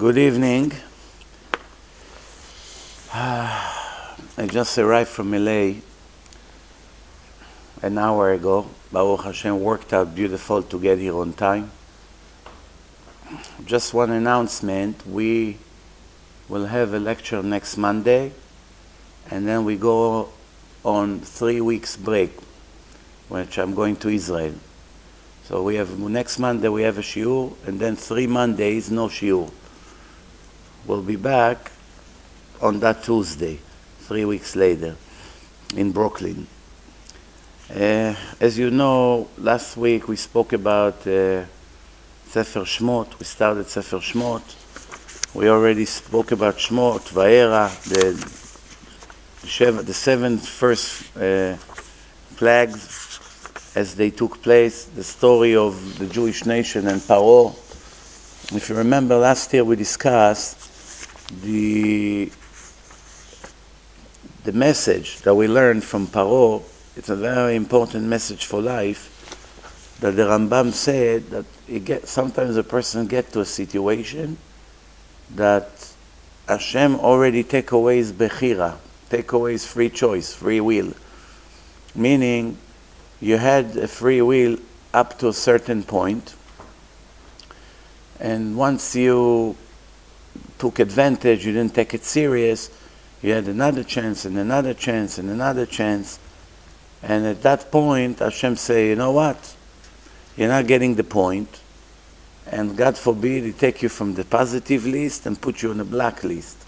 Good evening. I just arrived from LA an hour ago. Baruch Hashem worked out beautiful to get here on time. Just one announcement. We will have a lecture next Monday, and then we go on three weeks break, which I'm going to Israel. So we have next Monday we have a shiur, and then three Mondays no shiur. We'll be back on that Tuesday, three weeks later, in Brooklyn. Uh, as you know, last week we spoke about uh, Sefer Shmot. We started Sefer Shmot. We already spoke about Shmot, Vaera, the, the, the seven first uh, plagues as they took place, the story of the Jewish nation and Paro. If you remember, last year we discussed the the message that we learned from Paro, it's a very important message for life, that the Rambam said that get, sometimes a person get to a situation that Hashem already take away his bechira, take away his free choice, free will. Meaning, you had a free will up to a certain point, and once you took advantage, you didn't take it serious, you had another chance and another chance and another chance. And at that point, Hashem say, you know what? You're not getting the point. And God forbid, He take you from the positive list and put you on the black list.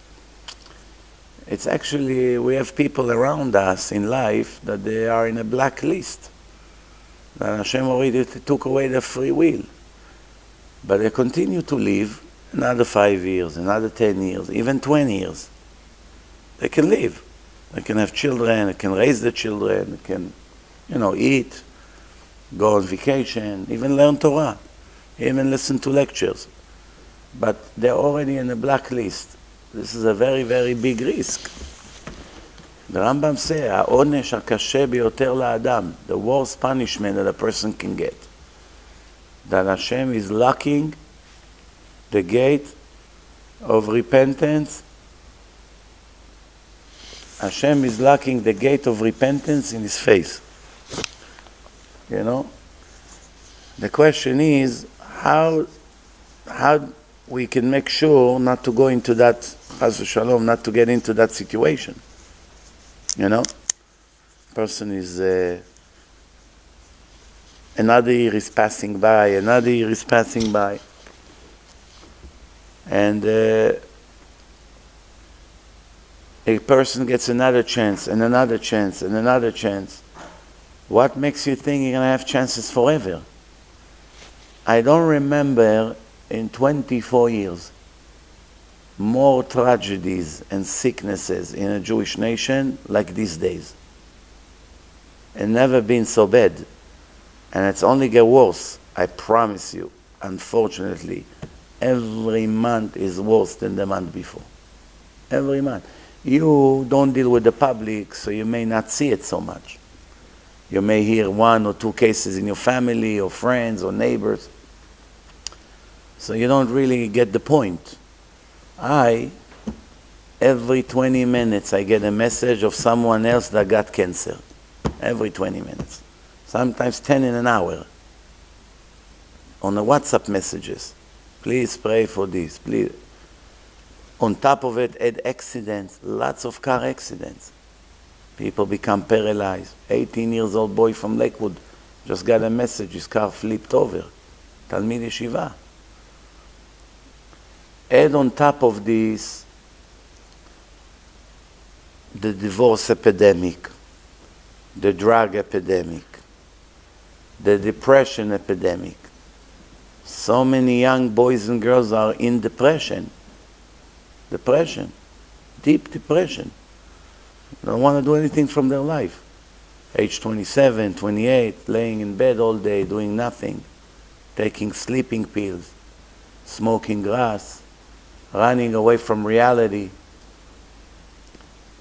It's actually, we have people around us in life that they are in a black list. That Hashem already took away their free will. But they continue to live another five years, another 10 years, even 20 years. They can live. They can have children, they can raise the children, they can, you know, eat, go on vacation, even learn Torah, even listen to lectures. But they're already in a blacklist. This is a very, very big risk. The Rambam says, העונש הקשה ביותר לאדם, the worst punishment that a person can get. That Hashem is locking the gate of repentance. Hashem is locking the gate of repentance in his face. You know? The question is how, how we can make sure not to go into that, shalom, not to get into that situation. You know? Person is, uh, another year is passing by, another year is passing by and uh, a person gets another chance and another chance and another chance, what makes you think you're going to have chances forever? I don't remember in 24 years more tragedies and sicknesses in a Jewish nation like these days. And never been so bad. And it's only get worse, I promise you, unfortunately every month is worse than the month before. Every month. You don't deal with the public, so you may not see it so much. You may hear one or two cases in your family or friends or neighbors. So you don't really get the point. I, every 20 minutes, I get a message of someone else that got cancer. Every 20 minutes. Sometimes 10 in an hour. On the WhatsApp messages. Please pray for this. Please. On top of it, add accidents, lots of car accidents. People become paralyzed. 18 years old boy from Lakewood just got a message, his car flipped over. Talmid Yeshiva. Add on top of this the divorce epidemic, the drug epidemic, the depression epidemic, so many young boys and girls are in depression. Depression. Deep depression. They don't want to do anything from their life. Age 27, 28, laying in bed all day, doing nothing, taking sleeping pills, smoking grass, running away from reality.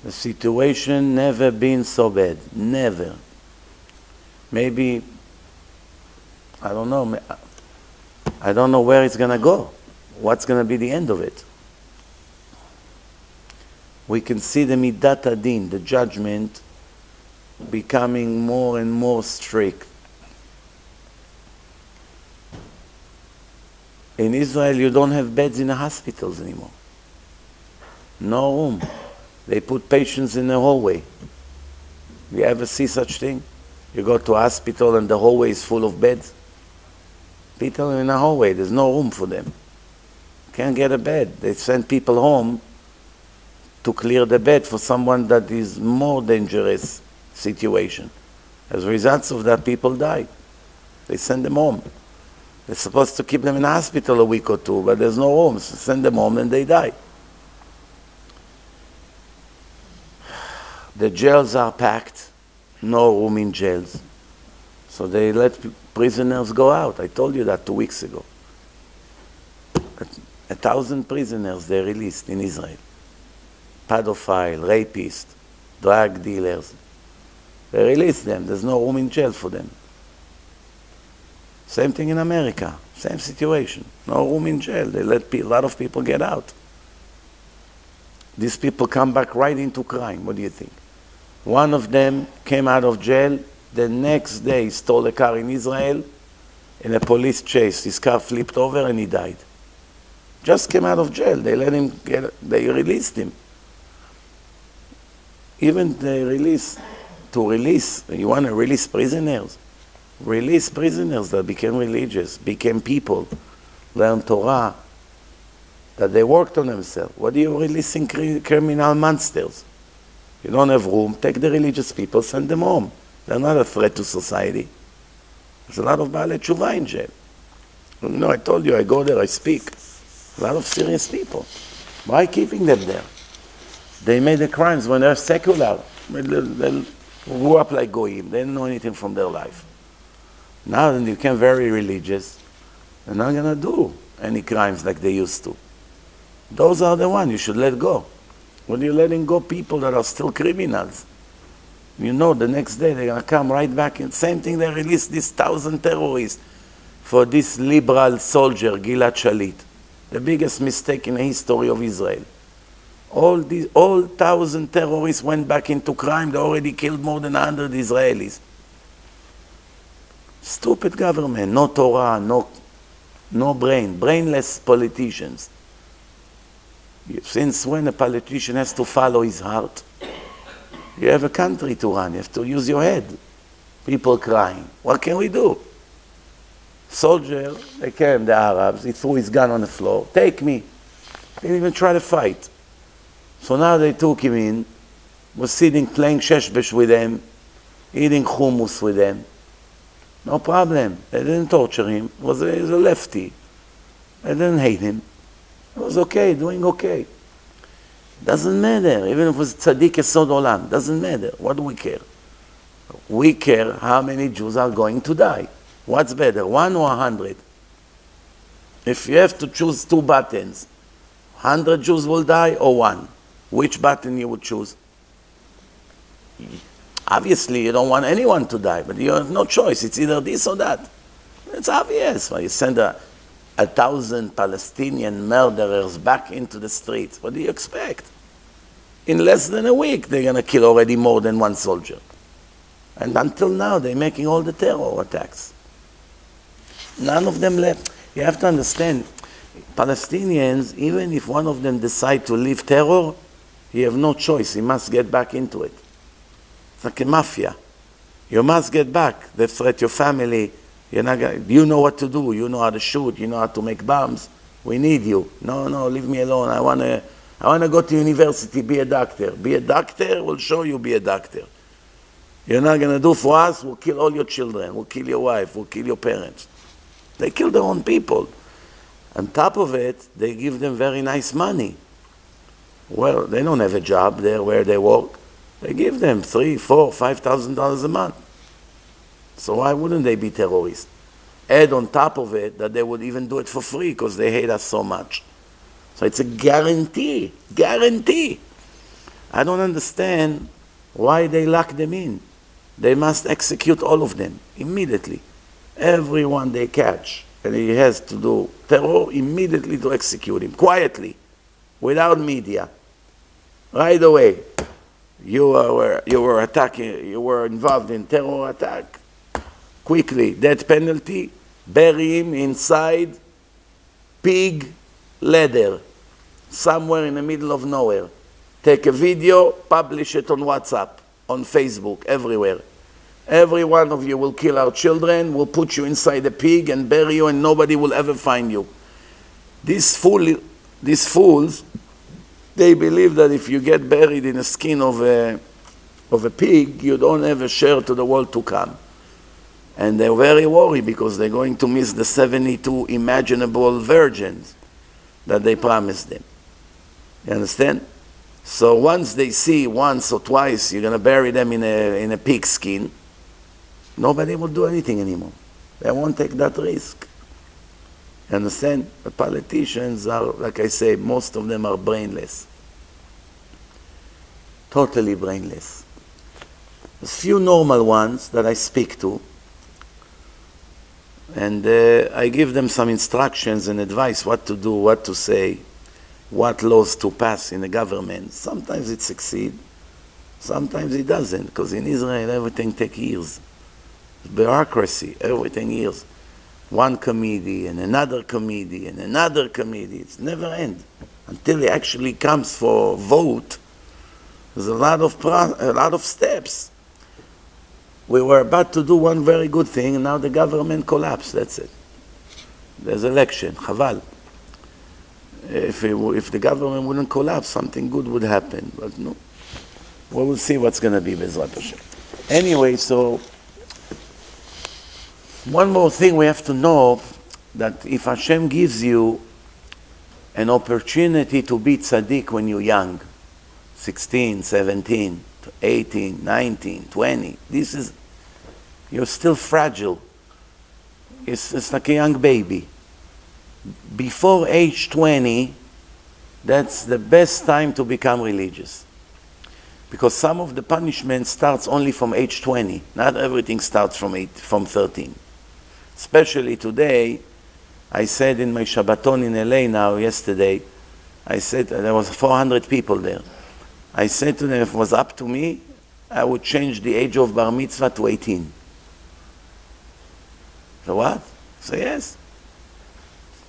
The situation never been so bad. Never. Maybe, I don't know, I don't know where it's going to go. what's going to be the end of it? We can see the midat adin, the judgment, becoming more and more strict. In Israel, you don't have beds in the hospitals anymore. No room. They put patients in the hallway. You ever see such thing? You go to a hospital and the hallway is full of beds. People in the hallway, there's no room for them. Can't get a bed. They send people home to clear the bed for someone that is more dangerous situation. As a result of that, people die. They send them home. They're supposed to keep them in the hospital a week or two, but there's no room. So send them home and they die. The jails are packed, no room in jails. So they let prisoners go out. I told you that two weeks ago. A, thousand prisoners they released in Israel. Pedophile, rapist, drug dealers. They release them. There's no room in jail for them. Same thing in America. Same situation. No room in jail. They let a lot of people get out. These people come back right into crime. What do you think? One of them came out of jail. The next day, stole a car in Israel. In a police chase, his car flipped over and he died. Just came out of jail. They let him get. They released him. Even they release to release. You want to release prisoners? Release prisoners that became religious, became people, learned Torah, that they worked on themselves. What are you releasing criminal monsters? You don't have room, take the religious people, send them home. They're not a threat to society. There's a lot of Baalei Tshuva in jail. You know, I told you, I go there, I speak. A lot of serious people. Why keeping them there? They made the crimes when they're secular. They grew up like goyim. They didn't know anything from their life. Now you became very religious, they're not going to do any crimes like they used to. Those are the ones you should let go. When you're letting go people that are still criminals, you know the next day they're going to come right back and same thing they released this thousand terrorists for this liberal soldier, Gilad Shalit. The biggest mistake in the history of Israel. All these, all thousand terrorists went back into crime. They already killed more than 100 Israelis. Stupid government, no Torah, no, no brain, brainless politicians. Since when a politician has to follow his heart? You have a country to run, you have to use your head. People crying. What can we do? Soldier, they came, the Arabs, he threw his gun on the floor. Take me. They Didn't even try to fight. So now they took him in, was sitting playing sheshbesh with them, eating hummus with them. No problem. They didn't torture him. He was a, was a lefty. They didn't hate him. It was okay, doing okay. Doesn't matter. Even if it's tzaddik esod olam, doesn't matter. What do we care? We care how many Jews are going to die. What's better, one or a hundred? If you have to choose two buttons, hundred Jews will die or one? Which button you would choose? Obviously, you don't want anyone to die, but you have no choice. It's either this or that. It's obvious. Well, you send a, a thousand Palestinian murderers back into the streets. What do you expect? In less than a week, they're going to kill already more than one soldier. And until now, they're making all the terror attacks. None of them left. You have to understand, Palestinians, even if one of them decide to leave terror, he have no choice. He must get back into it. It's like a mafia. You must get back. They threat your family. You're not gonna, you know what to do. You know how to shoot. You know how to make bombs. We need you. No, no, leave me alone. I want to I wanna go to university, be a doctor. Be a doctor, we'll show you be a doctor. You're not going to do for us, we'll kill all your children. We'll kill your wife. We'll kill your parents. They kill their own people. On top of it, they give them very nice money. Well, they don't have a job there where they work. They give them three, four, five thousand dollars a month. So why wouldn't they be terrorists? Add on top of it that they would even do it for free because they hate us so much. So it's a guarantee, guarantee. I don't understand why they lock them in. They must execute all of them immediately. Everyone they catch, and he has to do terror, immediately to execute him, quietly, without media. Right away. You were, you were attacking, you were involved in terror attack. Quickly, death penalty, bury him inside pig leather, somewhere in the middle of nowhere. Take a video, publish it on WhatsApp, on Facebook, everywhere. Every one of you will kill our children, will put you inside a pig and bury you, and nobody will ever find you. These, fool, these fools, they believe that if you get buried in the skin of a, of a pig, you don't have a share to the world to come. And they're very worried because they're going to miss the 72 imaginable virgins that they promised them. You understand? So once they see once or twice you're going to bury them in a, in a pig skin, nobody will do anything anymore. They won't take that risk. You understand? The politicians are, like I say, most of them are brainless. Totally brainless. There's few normal ones that I speak to, and uh, I give them some instructions and advice what to do, what to say, what laws to pass in the government. Sometimes it succeeds, sometimes it doesn't, because in Israel everything takes years. Bureaucracy, everything years. One committee and another committee and another committee. It's never end until it actually comes for vote. There's a lot of a lot of steps we were about to do one very good thing, and now the government collapsed. That's it. There's election. Chaval. If, it, if the government wouldn't collapse, something good would happen. But no. We will see what's going to be, Bezrat Hashem. Anyway, so one more thing we have to know that if Hashem gives you an opportunity to be tzaddik when you're young, 16, 17, 18, 19, 20, this is you're still fragile. It's, it's like a young baby. Before age 20, that's the best time to become religious. Because some of the punishment starts only from age 20. Not everything starts from, eight, from 13. Especially today, I said in my Shabbaton in LA now, yesterday, I said, there was 400 people there. I said to them, if it was up to me, I would change the age of bar mitzvah to 18. So what? So yes.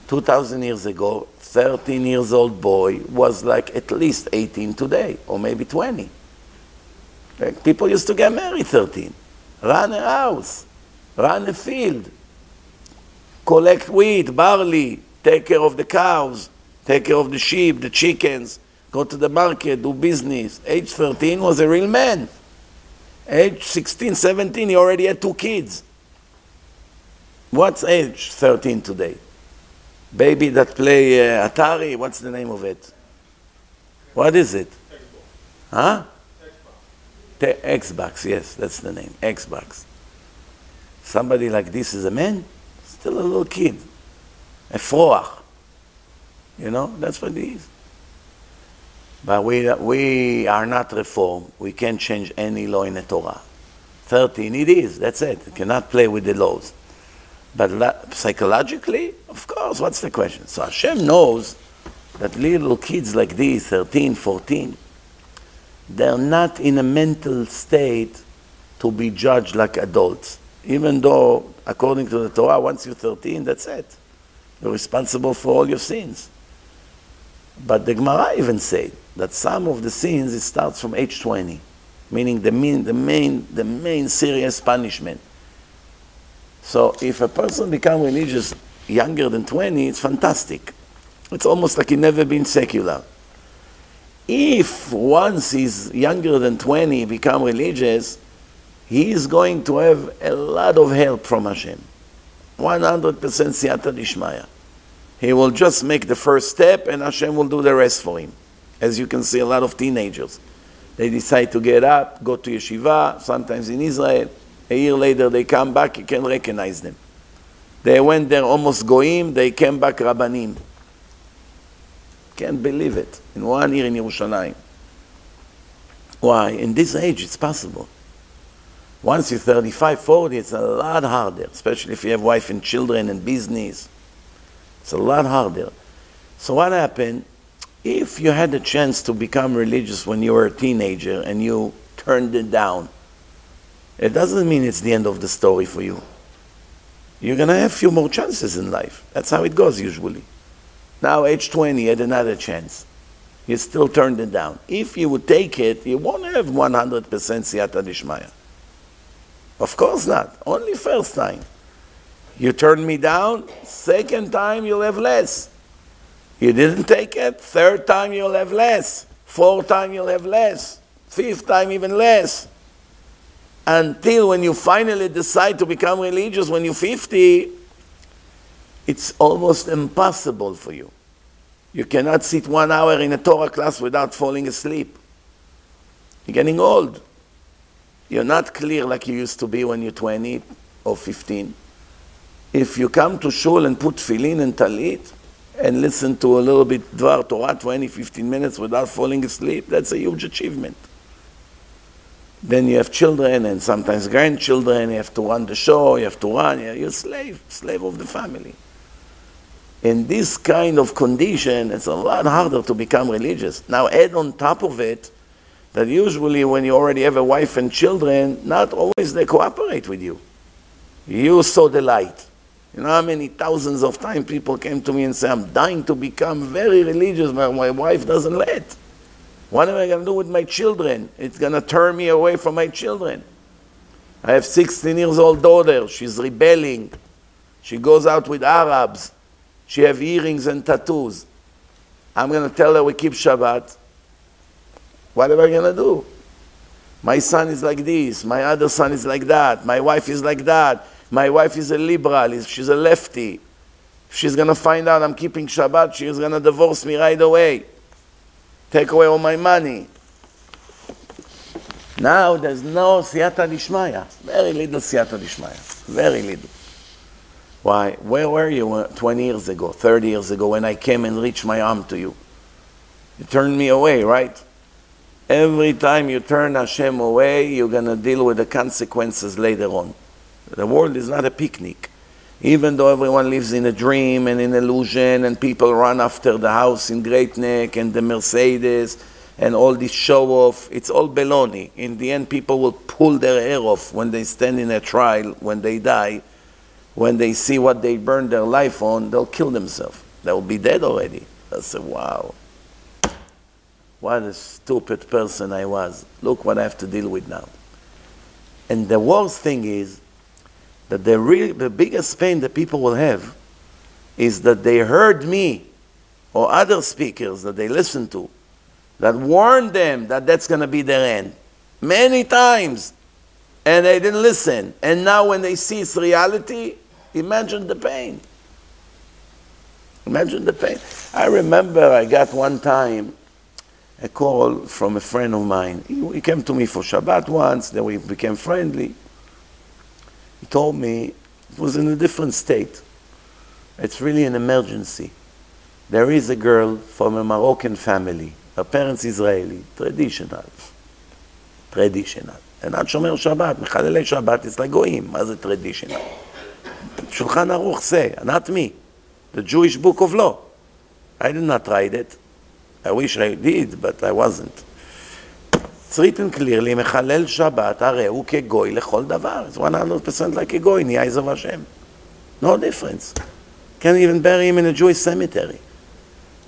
2,000 years ago, 13 years old boy was like at least 18 today, or maybe 20. Like people used to get married 13, run a house, run a field, collect wheat, barley, take care of the cows, take care of the sheep, the chickens, go to the market, do business. Age 13 was a real man. Age 16, 17, he already had two kids. What's age 13 today? Baby that play uh, Atari, what's the name of it? What is it? Xbox. Huh? Xbox. Xbox, yes, that's the name. Xbox. Somebody like this is a man, still a little kid. A froach. You know, that's what he is. But we, we are not reformed. We can't change any law in the Torah. 13 it is, that's it. You cannot play with the laws. But psychologically, of course, what's the question? So Hashem knows that little kids like these, 13, 14, they're not in a mental state to be judged like adults. Even though, according to the Torah, once you're 13, that's it. You're responsible for all your sins. But the Gemara even said that some of the sins, it starts from age 20, meaning the main, the main, the main serious punishment. So if a person becomes religious younger than 20, it's fantastic. It's almost like he never been secular. If once he's younger than 20 become religious, he is going to have a lot of help from Hashem. 100% siyata dishmaya. He will just make the first step and Hashem will do the rest for him. As you can see, a lot of teenagers. They decide to get up, go to yeshiva, sometimes in Israel, a year later, they come back, you can recognize them. They went there almost goyim, they came back rabbanim. Can't believe it. In one year in Yerushalayim. Why? In this age, it's possible. Once you're 35, 40, it's a lot harder, especially if you have wife and children and business. It's a lot harder. So what happened? If you had the chance to become religious when you were a teenager and you turned it down, it doesn't mean it's the end of the story for you. You're going to have a few more chances in life. That's how it goes usually. Now, age 20, you had another chance. You still turned it down. If you would take it, you won't have 100% siyata dishmaya. Of course not. Only first time. You turned me down, second time you'll have less. You didn't take it, third time you'll have less. Fourth time you'll have less. Fifth time even less. Until when you finally decide to become religious when you're 50, it's almost impossible for you. You cannot sit one hour in a Torah class without falling asleep. You're getting old. You're not clear like you used to be when you're 20 or 15. If you come to shul and put tefillin and talit and listen to a little bit Dvar Torah, 20, 15 minutes without falling asleep, that's a huge achievement. Then you have children and sometimes grandchildren, you have to run the show, you have to run, you're slave, slave of the family. In this kind of condition, it's a lot harder to become religious. Now add on top of it that usually when you already have a wife and children, not always they cooperate with you. You saw the light. You know how many thousands of times people came to me and say, I'm dying to become very religious, but my wife doesn't let. What am I going to do with my children? It's going to turn me away from my children. I have 16 years old daughter. She's rebelling. She goes out with Arabs. She have earrings and tattoos. I'm going to tell her we keep Shabbat. What am I going to do? My son is like this. My other son is like that. My wife is like that. My wife is a liberal. She's a lefty. If she's going to find out I'm keeping Shabbat, she's going to divorce me right away. Take away all my money. Now there's no siyata dishmaya. Very little siyata dishmaya. Very little. Why? Where were you 20 years ago, 30 years ago when I came and reached my arm to you? You turned me away, right? Every time you turn Hashem away, you're going to deal with the consequences later on. The world is not a picnic. Even though everyone lives in a dream and in illusion, and people run after the house in Great Neck and the Mercedes and all this show off, it's all baloney. In the end, people will pull their hair off when they stand in a trial, when they die. When they see what they burned their life on, they'll kill themselves. They'll be dead already. I said, wow, what a stupid person I was. Look what I have to deal with now. And the worst thing is, that the, real, the biggest pain that people will have is that they heard me or other speakers that they listened to that warned them that that's going to be their end. Many times and they didn't listen. And now when they see its reality imagine the pain. Imagine the pain. I remember i got one time a call from a friend of mine. He, he came to me for shabbat once then we became friendly he told me it was in a different state. It's really an emergency. There is a girl from a Moroccan family, her parents Israeli, traditional. traditional. And not Shomer Shabbat, מחללי Shabbat, it's like goyim. מה זה traditional? Shulchan Aruch say, not me, the Jewish book of law. I did not write it. I wish I did, but I wasn't. Written clearly, מחלל שבת, הרי הוא כגוי לכל דבר. It's 100% like a goy, נהיה עזר השם. No difference. Can't even bury him in a Jewish cemetery.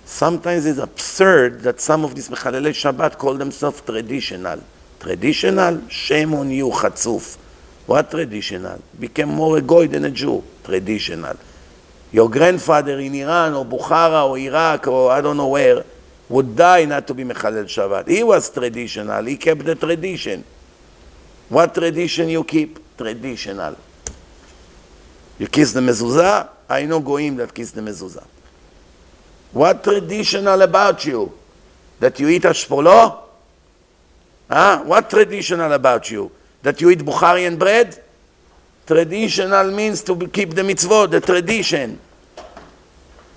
Sometimes it's absurd that some of these מחללי Shabbat call themselves traditional. Traditional? Shame on you, חצוף. What traditional? Became more a goy than a Jew. Traditional. Your grandfather in Iran or Bukhara or Iraq or I don't know where would die not to be Mechalel Shabbat. He was traditional. He kept the tradition. What tradition you keep? Traditional. You kiss the mezuzah? I know goyim that kiss the mezuzah. What traditional about you? That you eat ashpolo? Huh? What traditional about you? That you eat Bukharian bread? Traditional means to keep the mitzvot, the tradition.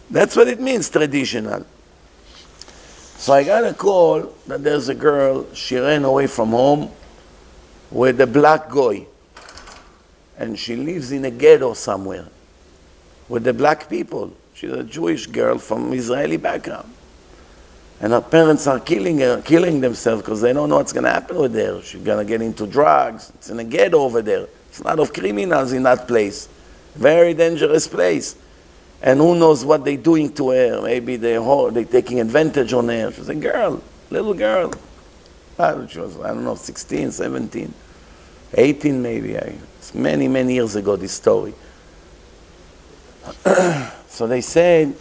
That's what it means, traditional. So I got a call that there's a girl, she ran away from home with a black guy. And she lives in a ghetto somewhere with the black people. She's a Jewish girl from Israeli background. And her parents are killing her, killing themselves because they don't know what's going to happen with her. She's going to get into drugs. It's in a ghetto over there. It's a lot of criminals in that place. Very dangerous place. And who knows what they're doing to her. Maybe they're, they're taking advantage on her. She's a girl, little girl. Ah, she was, I don't know, 16, 17, 18 maybe. It's many, many years ago, this story. so they said,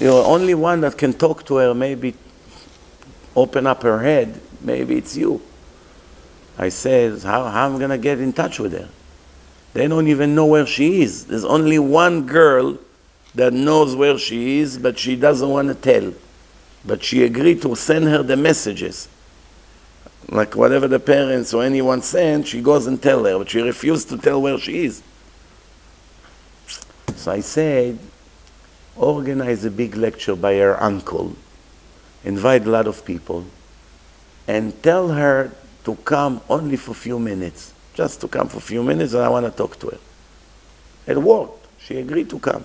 you're only one that can talk to her, maybe open up her head, maybe it's you. I said, how, how am I going to get in touch with her? They don't even know where she is. There's only one girl that knows where she is, but she doesn't want to tell. But she agreed to send her the messages. Like whatever the parents or anyone sent, she goes and tell her, but she refused to tell where she is. So I said, organize a big lecture by her uncle, invite a lot of people, and tell her to come only for a few minutes, just to come for a few minutes, and I want to talk to her. It worked. She agreed to come.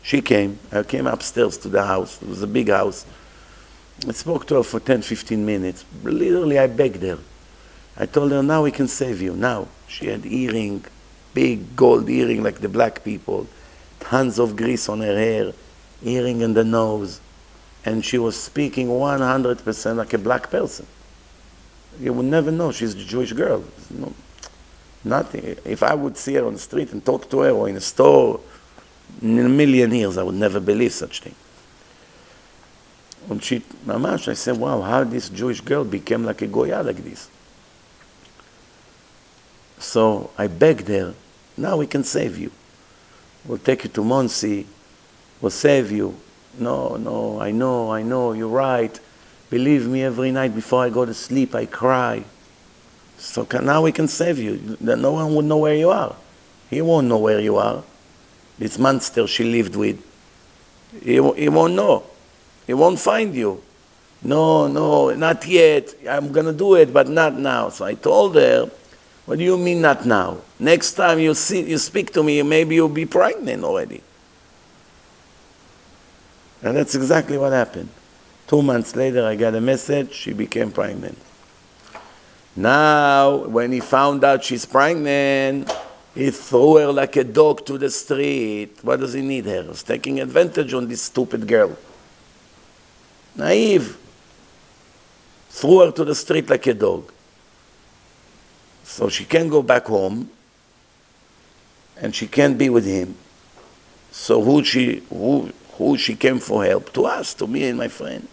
She came. I came upstairs to the house. It was a big house. I spoke to her for 10, 15 minutes. Literally, I begged her. I told her, now we can save you. Now. She had earring, big gold earring like the black people tons of grease on her hair, earring in the nose, and she was speaking 100% like a black person. You would never know she's a Jewish girl. No, nothing. If I would see her on the street and talk to her or in a store, in a million years I would never believe such thing. And she, mamash, I said, wow, how this Jewish girl became like a Goya like this. So I begged her, now we can save you. We'll take you to Monsey. We'll save you. No, no, I know, I know, you're right. Believe me, every night before I go to sleep, I cry. So can, now we can save you. No one will know where you are. He won't know where you are. This monster she lived with. He, he won't know. He won't find you. No, no, not yet. I'm going to do it, but not now. So I told her, what do you mean not now? Next time you, see, you speak to me, maybe you'll be pregnant already. And that's exactly what happened. Two months later, I got a message, she became pregnant. Now, when he found out she's pregnant, he threw her like a dog to the street. What does he need her? He's taking advantage on this stupid girl. Naive. Threw her to the street like a dog. So she can't go back home and she can't be with him. So who she who who she came for help? To us, to me and my friend.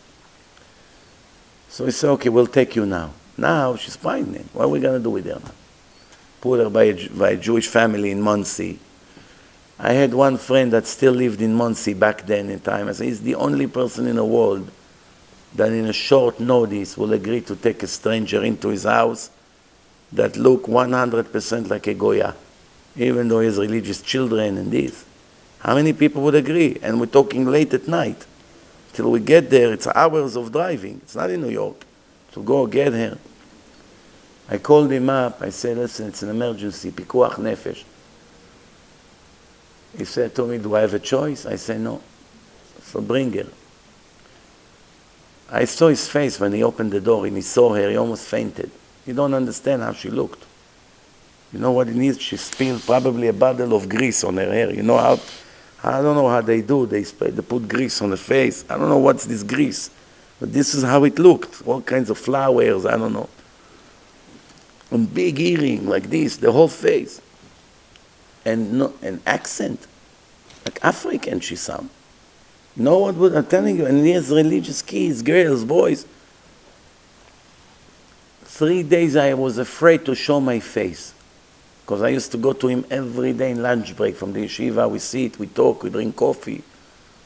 So he said, okay, we'll take you now. Now she's pregnant. What are we going to do with her now? Put her by a, by a Jewish family in Monsey. I had one friend that still lived in Monsey back then in time. I said, he's the only person in the world that in a short notice will agree to take a stranger into his house that look 100% like a Goya, even though he has religious children and this. How many people would agree? And we're talking late at night. Till we get there, it's hours of driving. It's not in New York. To go get here. I called him up. I said, listen, it's an emergency. Pikuach nefesh. He said to me, do I have a choice? I said, no. So bring her. I saw his face when he opened the door and he saw her. He almost fainted. You don't understand how she looked. You know what it needs? She spilled probably a bottle of grease on her hair. You know how, I don't know how they do. They, they put grease on the face. I don't know what's this grease. But this is how it looked. All kinds of flowers, I don't know. And big earring like this, the whole face. And no, an accent, like African she sound. You know what I'm telling you? And here's religious kids, girls, boys. Three days I was afraid to show my face because I used to go to him every day in lunch break from the yeshiva. We sit, we talk, we drink coffee,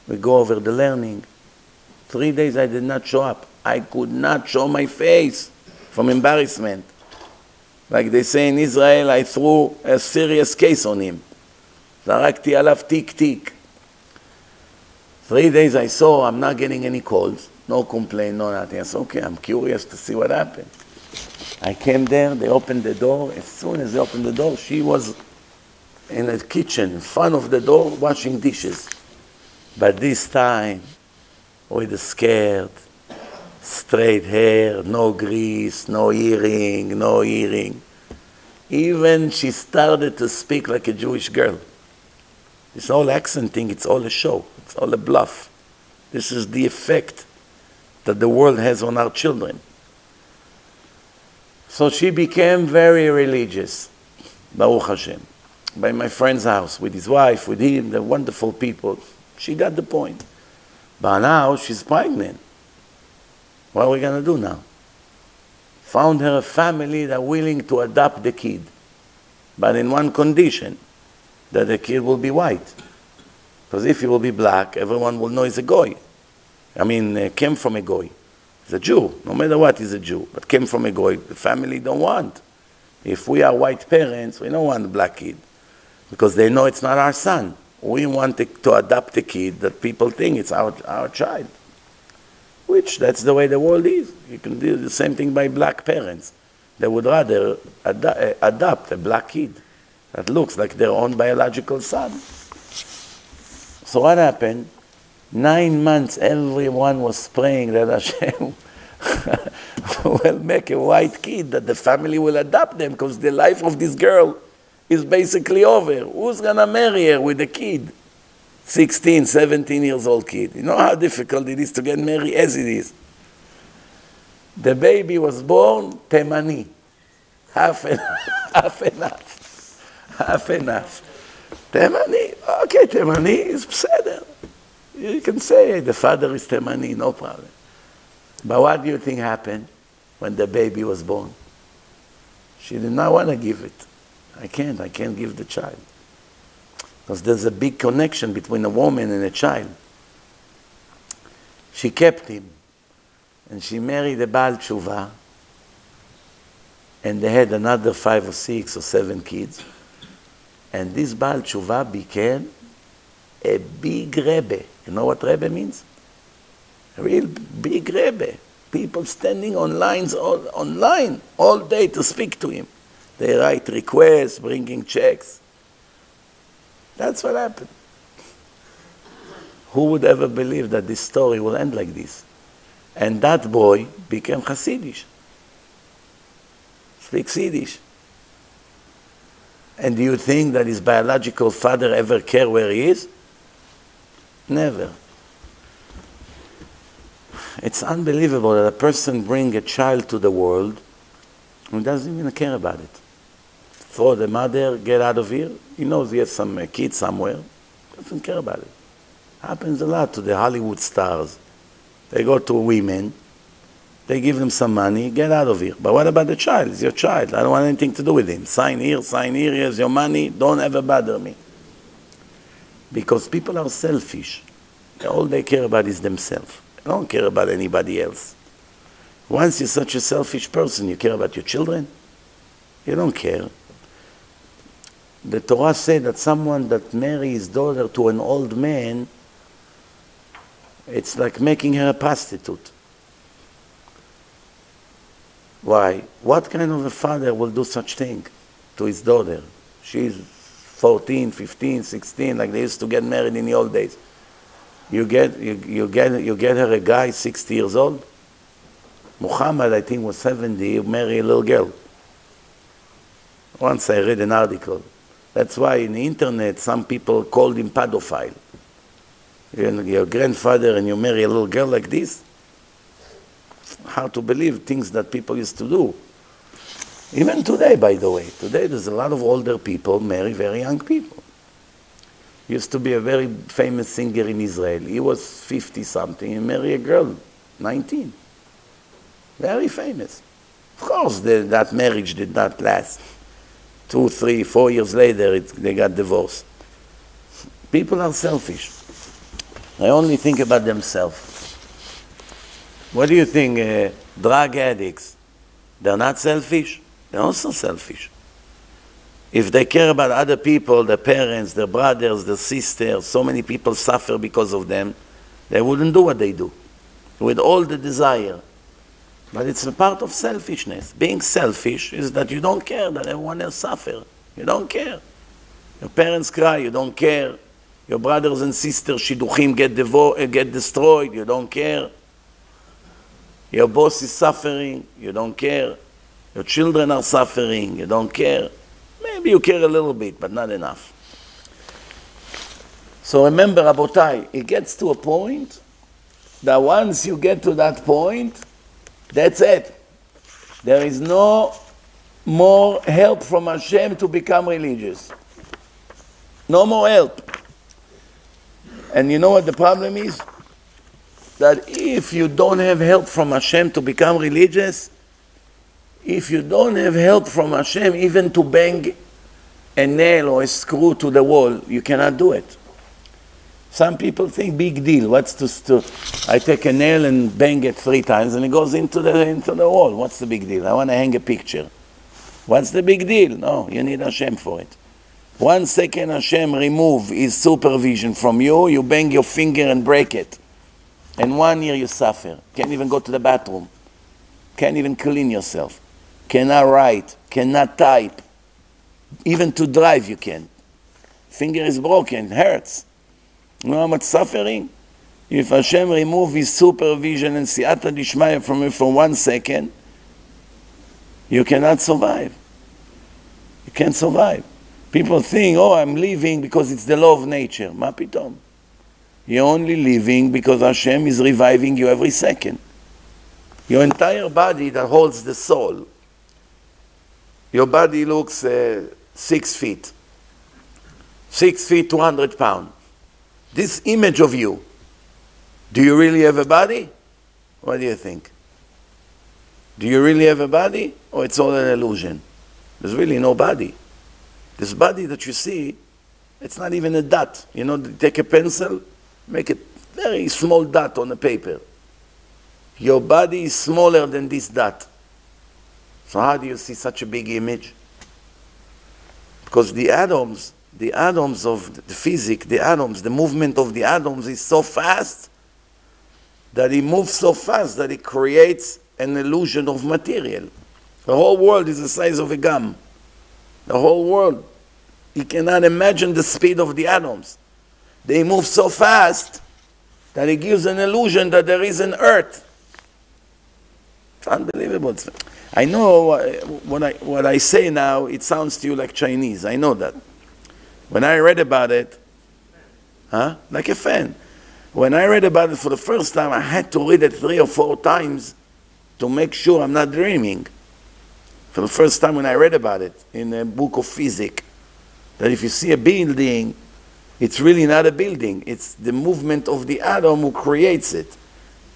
we go over the learning. Three days I did not show up. I could not show my face from embarrassment. Like they say in Israel, I threw a serious case on him. זרקתי עליו תיק תיק. Three days I saw I'm not getting any calls, no complaint, no nothing. I said, okay, I'm curious to see what happened. I came there, they opened the door. As soon as they opened the door, she was in the kitchen, in front of the door, washing dishes. But this time, with a scared, straight hair, no grease, no earring, no earring. Even she started to speak like a Jewish girl. This whole accent thing, it's all a show. It's all a bluff. This is the effect that the world has on our children. So she became very religious, Baruch Hashem, by my friend's house, with his wife, with him, they're wonderful people. She got the point. But now she's pregnant. What are we going to do now? Found her a family that are willing to adopt the kid, but in one condition that the kid will be white. Because if he will be black, everyone will know he's a goy. I mean, uh, came from a goy. He's a Jew. No matter what, he's a Jew. But came from a goy. The family don't want. If we are white parents, we don't want a black kid. Because they know it's not our son. We want to, to adopt a kid that people think it's our, our child. Which, that's the way the world is. You can do the same thing by black parents. They would rather ad- uh, adopt a black kid that looks like their own biological son. So what happened? Nine months, everyone was praying that Hashem will make a white kid, that the family will adopt them, because the life of this girl is basically over. Who's gonna marry her with a kid? 16, 17 years old kid. You know how difficult it is to get married as it is. The baby was born Temani. Half and half enough. Half enough. Temani, okay, Temani is בסדר. You can say the father is Temani, no problem. But what do you think happened when the baby was born? She did not want to give it. I can't, I can't give the child. Because there's a big connection between a woman and a child. She kept him. And she married a Baal Tshuva. And they had another five or six or seven kids. And this Baal Tshuva became a big Rebbe. You know what Rebbe means? A real big Rebbe. People standing on lines all, online all day to speak to him. They write requests, bringing checks. That's what happened. Who would ever believe that this story will end like this? And that boy became Hasidish. Speaks Yiddish. And do you think that his biological father ever care where he is? Never. It's unbelievable that a person bring a child to the world and doesn't even care about it. Throw the mother, get out of here. He knows he has some uh, kid somewhere. Doesn't care about it. Happens a lot to the Hollywood stars. They go to women, they give them some money, get out of here. But what about the child? It's your child. I don't want anything to do with him. Sign here, sign here, here's your money. Don't ever bother me. Because people are selfish. All they care about is themselves. They don't care about anybody else. Once you're such a selfish person, you care about your children? You don't care. The Torah said that someone that marries daughter to an old man, it's like making her a prostitute. Why? What kind of a father will do such thing to his daughter? She's 14, 15, 16, like they used to get married in the old days. You get, you, you get, you get her a guy 60 years old. Muhammad, I think, was 70, he married a little girl. Once I read an article. That's why in the internet, some people called him pedophile. You're your grandfather and you marry a little girl like this? Hard to believe things that people used to do. Even today, by the way. Today, there's a lot of older people marry very young people. Used to be a very famous singer in Israel. He was 50 something and married a girl, 19. Very famous. Of course, the, that marriage did not last. Two, three, four years later, it, they got divorced. People are selfish. They only think about themselves. What do you think, uh, drug addicts? They're not selfish? They're also selfish. If they care about other people, their parents, their brothers, their sisters, so many people suffer because of them, they wouldn't do what they do with all the desire. But it's a part of selfishness. Being selfish is that you don't care that everyone else suffer. You don't care. Your parents cry, you don't care. Your brothers and sisters, shidduchim, get, devo- uh, get destroyed, you don't care. Your boss is suffering, you don't care. Your children are suffering, you don't care. Maybe you care a little bit, but not enough. So remember, Rabotai, it gets to a point that once you get to that point, that's it. There is no more help from Hashem to become religious. No more help. And you know what the problem is? That if you don't have help from Hashem to become religious, if you don't have help from Hashem even to bang a nail or a screw to the wall, you cannot do it. Some people think big deal. What's to, to I take a nail and bang it three times and it goes into the into the wall. What's the big deal? I want to hang a picture. What's the big deal? No, you need Hashem for it. One second Hashem remove his supervision from you, you bang your finger and break it. And one year you suffer. Can't even go to the bathroom. Can't even clean yourself. Cannot write. Cannot type. Even to drive you can. Finger is broken, hurts. How much suffering? If Hashem remove his supervision and siyata dishmaya from you for one second, you cannot survive. You can't survive. People think, oh, I'm living because it's the law of nature. Ma pitom. You're only living because Hashem is reviving you every second. Your entire body that holds the soul, your body looks uh, six feet. Six feet, 200 pounds this image of you, do you really have a body? What do you think? Do you really have a body? Or it's all an illusion? There's really no body. This body that you see, it's not even a dot. You know, take a pencil, make a very small dot on the paper. Your body is smaller than this dot. So how do you see such a big image? Because the atoms the atoms of the physics, the atoms, the movement of the atoms is so fast that it moves so fast that it creates an illusion of material. The whole world is the size of a gum. The whole world. You cannot imagine the speed of the atoms. They move so fast that it gives an illusion that there is an earth. It's unbelievable. I know uh, what I, what I say now, it sounds to you like Chinese. I know that. When I read about it, huh? Like a fan. When I read about it for the first time, I had to read it three or four times to make sure I'm not dreaming. For the first time when I read about it in a book of physics, that if you see a building, it's really not a building. It's the movement of the atom who creates it.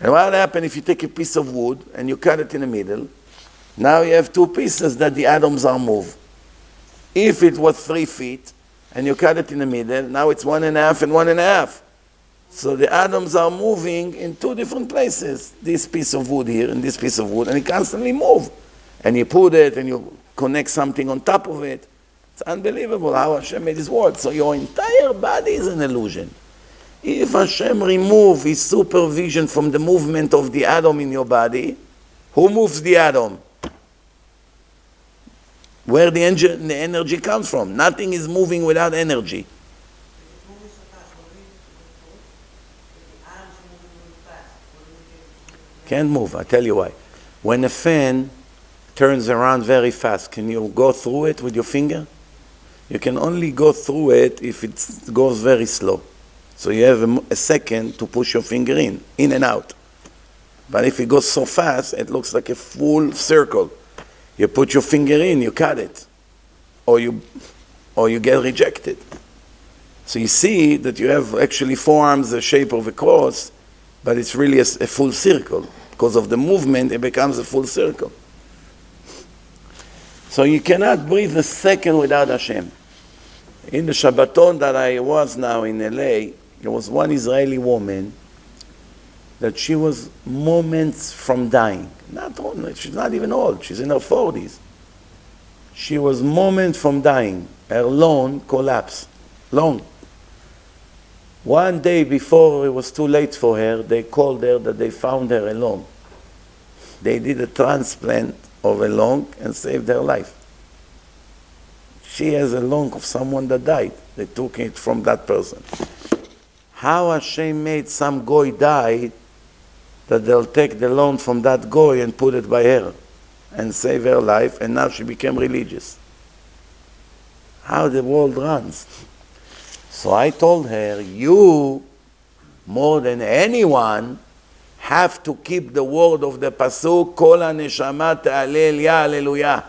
And what happens if you take a piece of wood and you cut it in the middle? Now you have two pieces that the atoms are moved. If it was three feet, and you cut it in the middle, now it's one and a half and one and a half. So the atoms are moving in two different places. This piece of wood here and this piece of wood, and it constantly move. And you put it and you connect something on top of it. It's unbelievable how Hashem made this world. So your entire body is an illusion. If Hashem remove his supervision from the movement of the atom in your body, who moves the atom? Where the, the energy comes from. Nothing is moving without energy. Can't move, i tell you why. When a fan turns around very fast, can you go through it with your finger? You can only go through it if it goes very slow. So you have a, a second to push your finger in, in and out. But if it goes so fast, it looks like a full circle. You put your finger in, you cut it, or you, or you get rejected. So you see that you have actually four arms the shape of a cross, but it's really a, a full circle. Because of the movement, it becomes a full circle. So you cannot breathe a second without Hashem. In the Shabbaton that I was now in LA, there was one Israeli woman that she was moments from dying. Not old, she's not even old, she's in her 40s. She was moments from dying. Her lung collapsed. Lung. One day before it was too late for her, they called her that they found her alone. they did a transplant of a lung and saved her life. She has a lung of someone that died. They took it from that person. How Hashem made some goy die that they'll take the loan from that goy and put it by her and save her life, and now she became religious. How the world runs. So I told her, you, more than anyone, have to keep the word of the pasuk, Kol neshama te'alel ya hallelujah.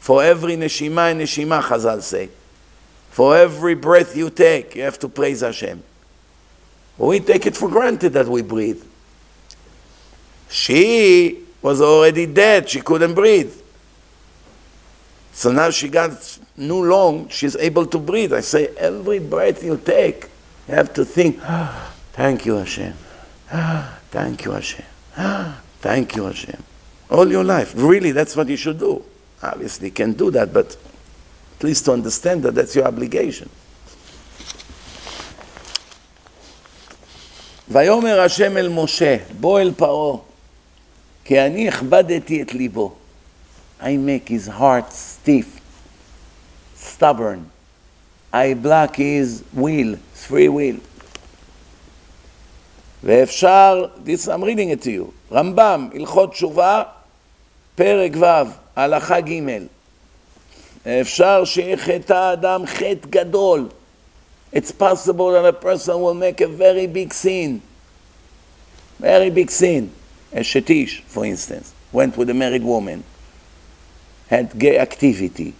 For every neshima and neshima, Chazal say. For every breath you take, you have to praise Hashem. We take it for granted that we breathe. She was already dead. She couldn't breathe. So now she got new lung. She's able to breathe. I say, every breath you take, you have to think, ah, thank you, Hashem. Ah, thank you, Hashem. Ah, thank you, Hashem. All your life. Really, that's what you should do. Obviously, you can do that, but please to understand that that's your obligation. ויאמר השם אל משה, בוא אל פרעה, כי אני הכבדתי את ליבו. I make his heart stiff, stubborn. I block his will, free will. ואפשר, this I'm reading it to you, רמב"ם, הלכות תשובה, פרק ו', הלכה ג', אפשר שיחטא אדם חטא גדול. It's possible that a person will make a very big sin. Very big sin. A Shetish, for instance, went with a married woman, had gay activity,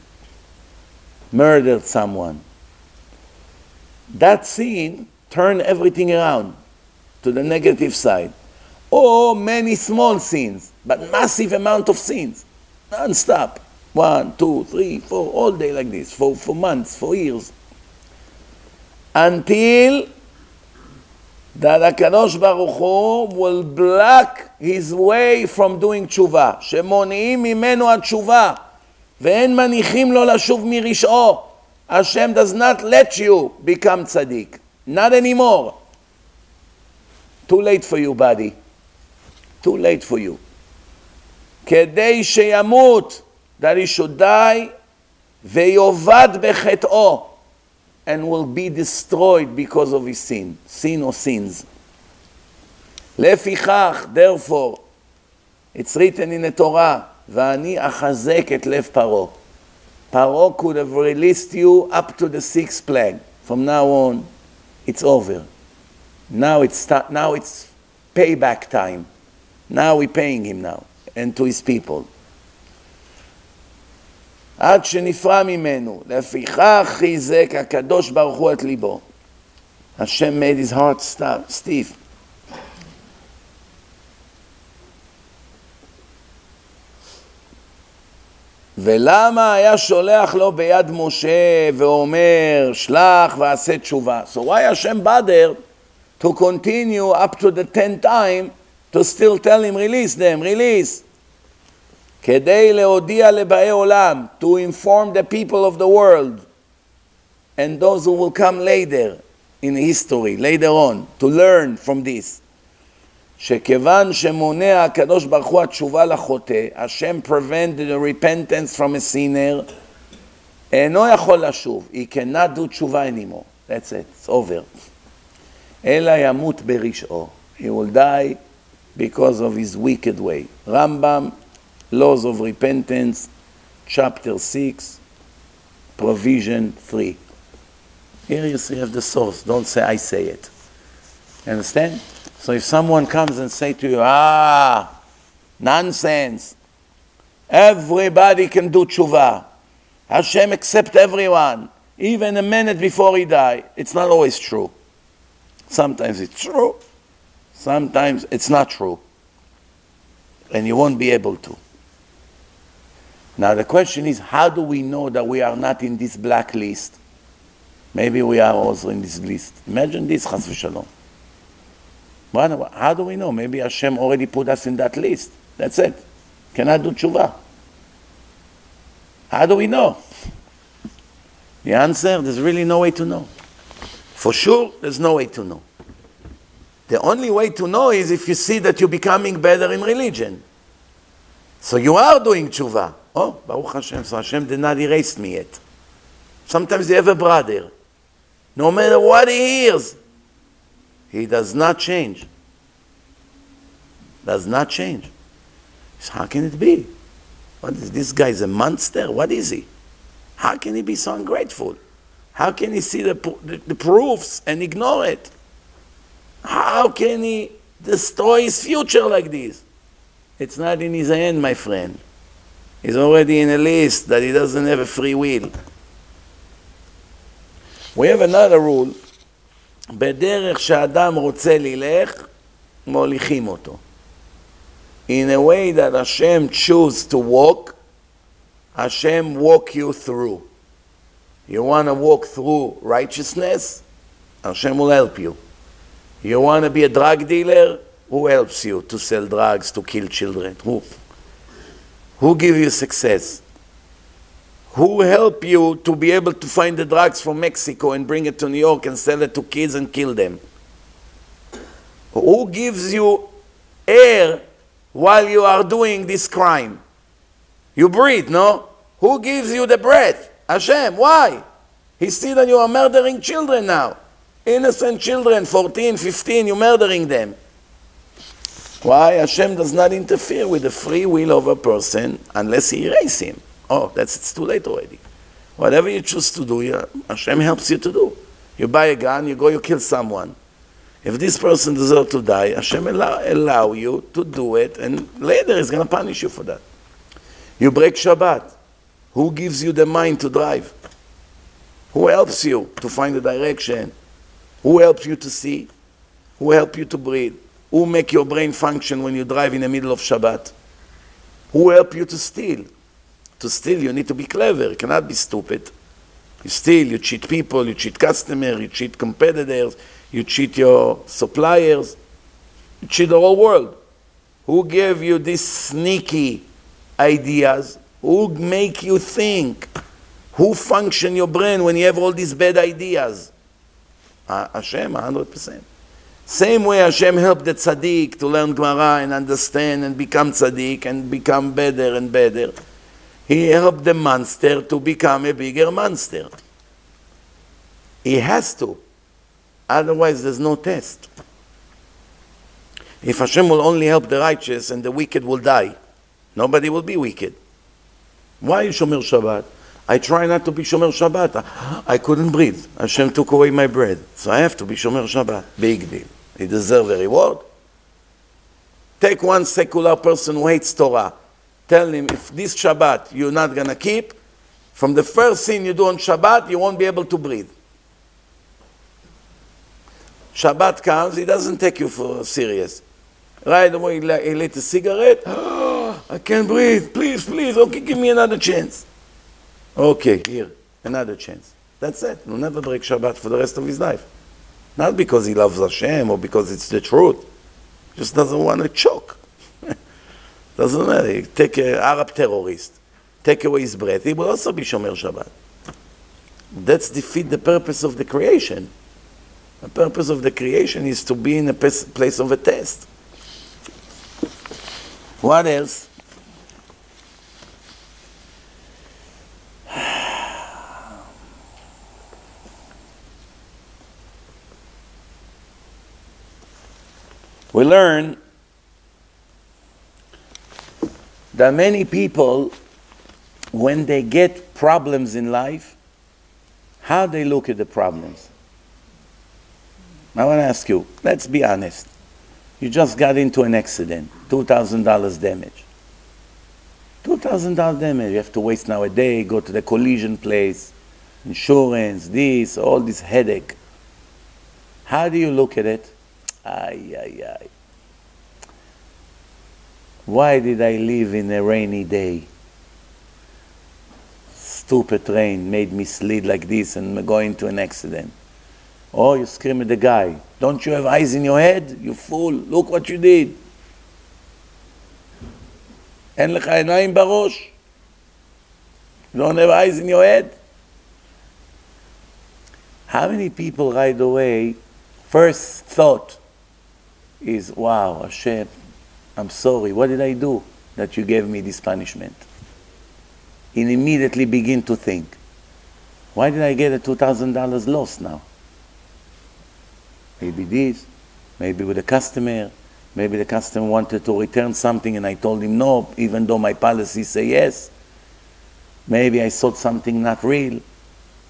murdered someone. That sin turned everything around to the negative side. Or many small sins, but massive amount of sins, non-stop. One, two, three, four, all day like this, for, for months, for years until that HaKadosh Baruch Hu will block his way from doing tshuva. שמונעים ממנו התשובה, ואין מניחים לו לשוב מרשעו. Hashem does not let you become tzaddik. Not anymore. Too late for you, buddy. Too late for you. כדי שימות, that he should die, ויאבד בחטאו and will be destroyed because of his sin, sin or sins. לפיכך, therefore, it's written in the Torah, ואני אחזק את לב פרעה. Paro could have released you up to the sixth plague. From now on, it's over. Now it's, now it's payback time. Now we're paying him now, and to his people. עד שנפרע ממנו. לפיכך חיזק הקדוש ברוך הוא את ליבו. השם made his heart stiff. ולמה היה שולח לו ביד משה ואומר, שלח ועשה תשובה? So why Hashem bothered to continue up to the tenth time to still tell him, release them, release? כדי להודיע לבאי עולם, to inform the people of the world, and those who will come later in history, later on, to learn from this. שכיוון שמונע הקדוש ברוך הוא התשובה לחוטא, השם prevented the repentance from a sinner, אינו יכול לשוב, he cannot do תשובה anymore, that's it, it's over. אלא ימות ברשעו, he will die because of his wicked way. רמב"ם Laws of Repentance, chapter 6, provision 3. Here you see have the source. Don't say I say it. Understand? So if someone comes and say to you, ah, nonsense, everybody can do tshuva. Hashem accept everyone, even a minute before he die. It's not always true. Sometimes it's true. Sometimes it's not true. And you won't be able to. Now the question is, how do we know that we are not in this black list? Maybe we are also in this list. Imagine this, chas v'shalom. How do we know? Maybe Hashem already put us in that list. That's it. Cannot do tshuva. How do we know? The answer, there's really no way to know. For sure, there's no way to know. The only way to know is if you see that you're becoming better in religion. So you are doing tshuva. Oh, Baruch Hashem, so Hashem did not erase me yet. Sometimes you have a brother. No matter what he hears, he does not change. Does not change. So how can it be? What is this guy is a monster? What is he? How can he be so ungrateful? How can he see the, the, the proofs and ignore it? How can he destroy his future like this? It's not in his hand, my friend. He's already in a list that he doesn't have a free will. We have another rule, בדרך שאדם רוצה ללך, מוליכים אותו. In a way that Hashem chooses to walk, Hashem walk you through. You want to walk through righteousness, Hashem will help you. You want to be a drug dealer, Who helps you to sell drugs, to kill children? Who? Who give you success? Who help you to be able to find the drugs from Mexico and bring it to New York and sell it to kids and kill them? Who gives you air while you are doing this crime? You breathe, no? Who gives you the breath? Hashem. Why? He see that you are murdering children now. Innocent children, 14, 15, you're murdering them. Why? Hashem does not interfere with the free will of a person unless he erases him. Oh, that's it's too late already. Whatever you choose to do, Hashem helps you to do. You buy a gun, you go, you kill someone. If this person deserves to die, Hashem allow, allow you to do it, and later He's going to punish you for that. You break Shabbat. Who gives you the mind to drive? Who helps you to find the direction? Who helps you to see? Who helps you to breathe? Who make your brain function when you drive in the middle of Shabbat? Who help you to steal? To steal, you need to be clever. You cannot be stupid. You steal, you cheat people, you cheat customers, you cheat competitors, you cheat your suppliers, you cheat the whole world. Who gave you these sneaky ideas? Who make you think? Who function your brain when you have all these bad ideas? Uh, Hashem, 100%. Same way Hashem helped the tzaddik to learn Gemara and understand and become tzaddik and become better and better. He helped the monster to become a bigger monster. He has to. Otherwise, there's no test. If Hashem will only help the righteous and the wicked will die, nobody will be wicked. Why you Shomer Shabbat? I try not to be Shomer Shabbat. I couldn't breathe. Hashem took away my bread. So I have to be Shomer Shabbat. Big deal. He deserves a reward. Take one secular person who hates Torah. Tell him if this Shabbat you're not going to keep, from the first thing you do on Shabbat, you won't be able to breathe. Shabbat comes, he doesn't take you for serious. Right away, he lit a cigarette. Oh, I can't breathe. Please, please. Okay, give me another chance. Okay, here, another chance. That's it. He'll never break Shabbat for the rest of his life. Not because he loves Hashem or because it's the truth. He just doesn't want to choke. doesn't matter. Take an Arab terrorist, take away his breath, he will also be Shomer Shabbat. That's defeat the purpose of the creation. The purpose of the creation is to be in a place of a test. What else? we learn that many people, when they get problems in life, how they look at the problems. I want to ask you, let's be honest. You just got into an accident, $2,000 damage. $2,000 damage. You have to waste now a day, go to the collision place, insurance, this, all this headache. How do you look at it? Ay, ay, ay. Why did I live in a rainy day? Stupid rain made me slid like this and go into an accident. Oh, you scream at the guy. Don't you have eyes in your head? You fool, look what you did. אין לך עיניים בראש? You don't have eyes in your head? How many people right away first thought is, wow, Hashem, I'm sorry, what did I do? that you gave me this punishment? He immediately begin to think, why did I get a $2,000 loss now? Maybe this, maybe with a customer, maybe the customer wanted to return something and I told him no, even though my policy say yes. Maybe I sold something not real.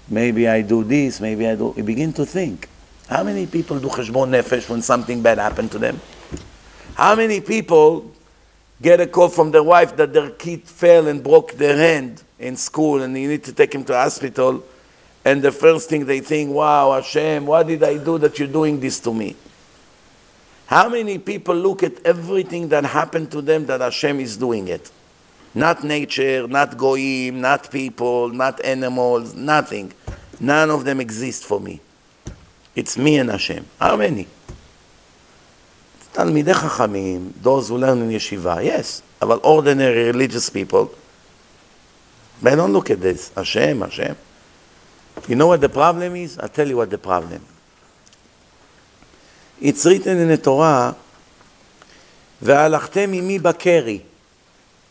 Maybe I do this, maybe I do. You begin to think. How many people do cheshbon nefesh when something bad happened to them? How many people get a call from their wife that their kid fell and broke their hand in school and you need to take him to hospital and the first thing they think, wow, Hashem, what did I do that you're doing this to me? How many people look at everything that happened to them that Hashem is doing it? Not nature, not goyim, not people, not animals, nothing. None of them exist for me. It's me and Hashem. How many? תלמידי חכמים, those who learn in yeshiva, yes, but ordinary religious people, they don't look at this. Hashem, Hashem. You know what the problem is? I'll tell you what the problem. It's written in the Torah, והלכתם עמי בקרי.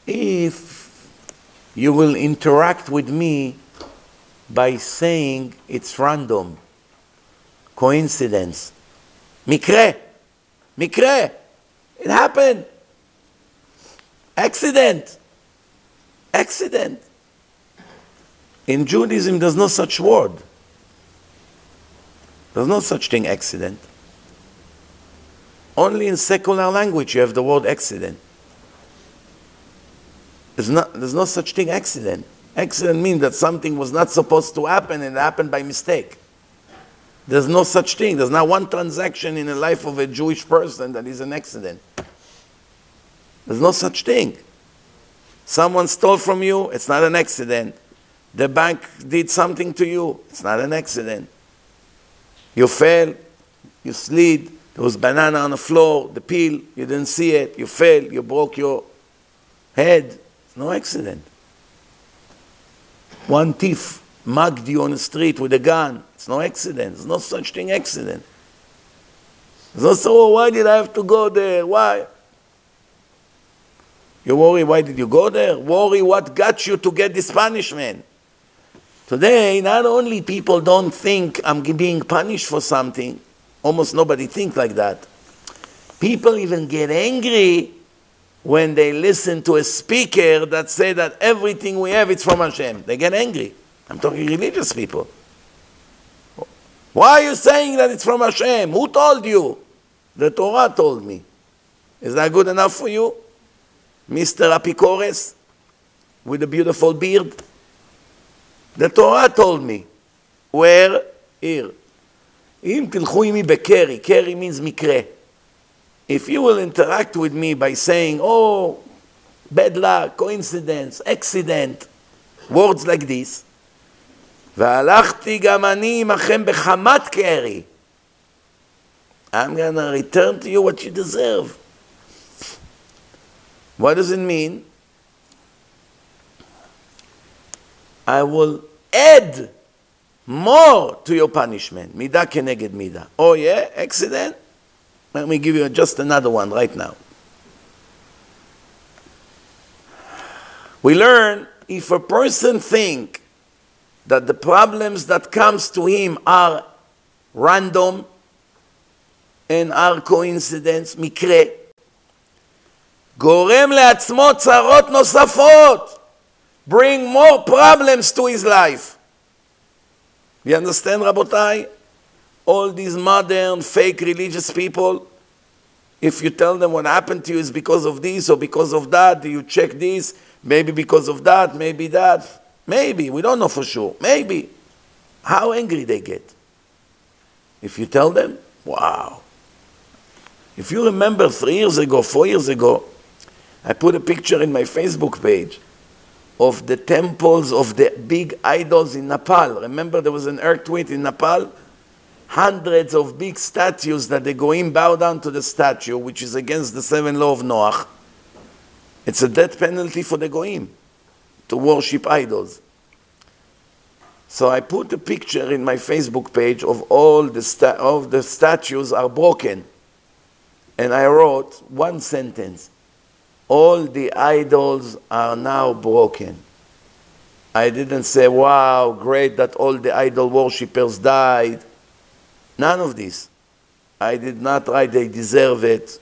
If you will interact with me by saying it's random, coincidence. Mikre. Mikre. It happened. Accident. Accident. In Judaism, there's no such word. There's no such thing accident. Only in secular language you have the word accident. There's, not, there's no such thing accident. Accident means that something was not supposed to happen and it happened by mistake. There's no such thing. There's not one transaction in the life of a Jewish person that is an accident. There's no such thing. Someone stole from you, it's not an accident. The bank did something to you. It's not an accident. You fell, you slid, there was banana on the floor, the peel, you didn't see it, you fell, you broke your head. It's no accident. One thief mugged you on the street with a gun. It's no accident. There's no such thing accident. So, oh, why did I have to go there? Why? You worry, why did you go there? Worry what got you to get this punishment. Today, not only people don't think I'm being punished for something, almost nobody thinks like that. People even get angry when they listen to a speaker that say that everything we have is from Hashem. They get angry. I'm talking religious people. Why are you saying that it's from Hashem? Who told you? The Torah told me. Is that good enough for you? Mr. Apikores with a beautiful beard? The Torah told me. Where? Here. אם תלכו עמי בקרי, קרי means מקרה. If you will interact with me by saying, oh, bad luck, coincidence, accident, words like this, והלכתי גם אני עמכם בחמת קרי. I'm going to return to you what you deserve. What does it mean? I will add more to your punishment. Midah keneged midah. Oh yeah, accident? Let me give you just another one right now. We learn if a person think that the problems that comes to him are random and are coincidence, מקרה, גורם לעצמו צרות נוספות bring more problems to his life. You understand, Rabotai? All these modern, fake religious people, if you tell them what happened to you is because of this or because of that, you check this, maybe because of that, maybe that. Maybe, we don't know for sure. Maybe. How angry they get. If you tell them, wow. If you remember three years ago, four years ago, I put a picture in my Facebook page of the temples of the big idols in Nepal. Remember there was an earthquake in Nepal? Hundreds of big statues that the Goim bow down to the statue, which is against the seven law of Noah. It's a death penalty for the Goim to worship idols. So I put a picture in my Facebook page of all the, of the statues are broken. And I wrote one sentence. all the idols are now broken. I didn't say, wow, great that all the idol worshippers died. None of this. I did not write they deserve it.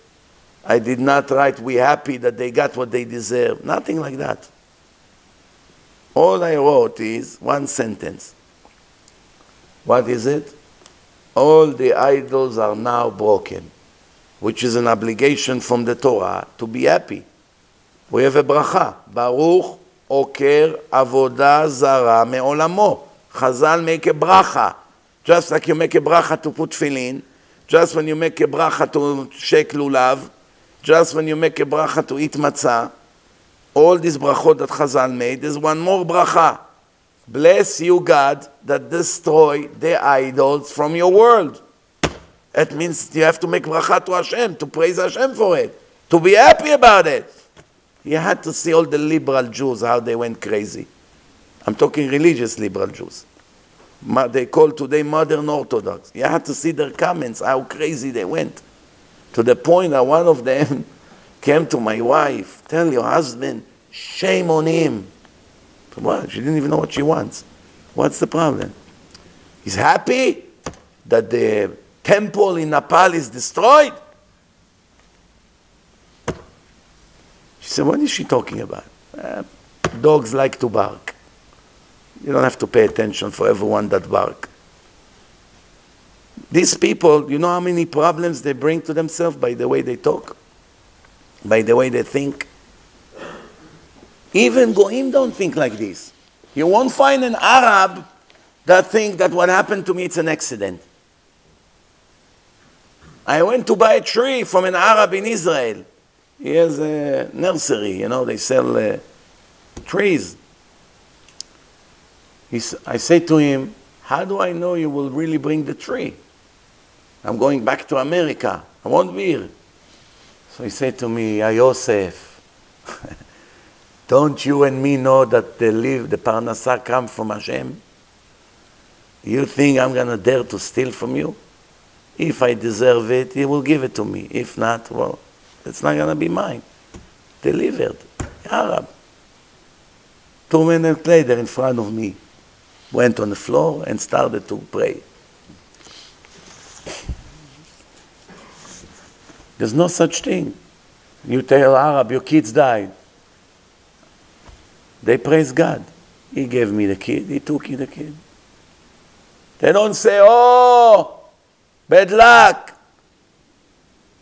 I did not write we happy that they got what they deserve. Nothing like that. All I wrote is one sentence. What is it? All the idols are now broken, which is an obligation from the Torah to be happy. We have a bracha. Baruch oker avodah zara me'olamo. Chazal make a bracha. Just like you make a bracha to put tefillin, just when you make a bracha to shake lulav, just when you make a bracha to eat matzah, all these brachot that Chazal made, there's one more bracha. Bless you, God, that destroy the idols from your world. That means you have to make bracha to Hashem, to praise Hashem for it, to be happy about it. You had to see all the liberal Jews, how they went crazy. I'm talking religious liberal Jews. They call today modern Orthodox. You had to see their comments, how crazy they went. To the point that one of them came to my wife, tell your husband, shame on him. What? She didn't even know what she wants. What's the problem? He's happy that the temple in Nepal is destroyed. She said, What is she talking about? Uh, dogs like to bark. You don't have to pay attention for everyone that bark. These people, you know how many problems they bring to themselves by the way they talk? By the way they think. Even Goim don't think like this. You won't find an Arab that think that what happened to me it's an accident. I went to buy a tree from an Arab in Israel. He has a nursery, you know, they sell uh, trees. I say to him, how do I know you will really bring the tree? I'm going back to America. I won't be here. So he said to me, Yosef, don't you and me know that the live, the parnasah come from Hashem? You think I'm going to dare to steal from you? If I deserve it, he will give it to me. If not, well, it's not going to be mine. Delivered. Arab. Two minutes later, in front of me, went on the floor and started to pray. There's no such thing. You tell Arab, your kids died. They praise God. He gave me the kid, he took you the kid. They don't say, oh, bad luck.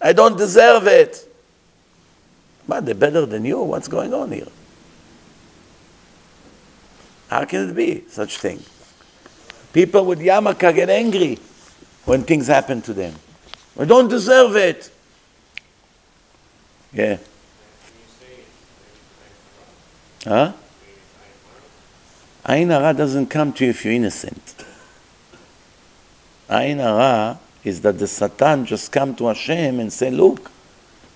I don't deserve it. But they're better than you. What's going on here? How can it be such thing? People with yarmulke get angry when things happen to them. We don't deserve it. Yeah. Huh? Ain hara doesn't come to you if you're innocent. Ain hara is that the Satan just come to Hashem and say, look,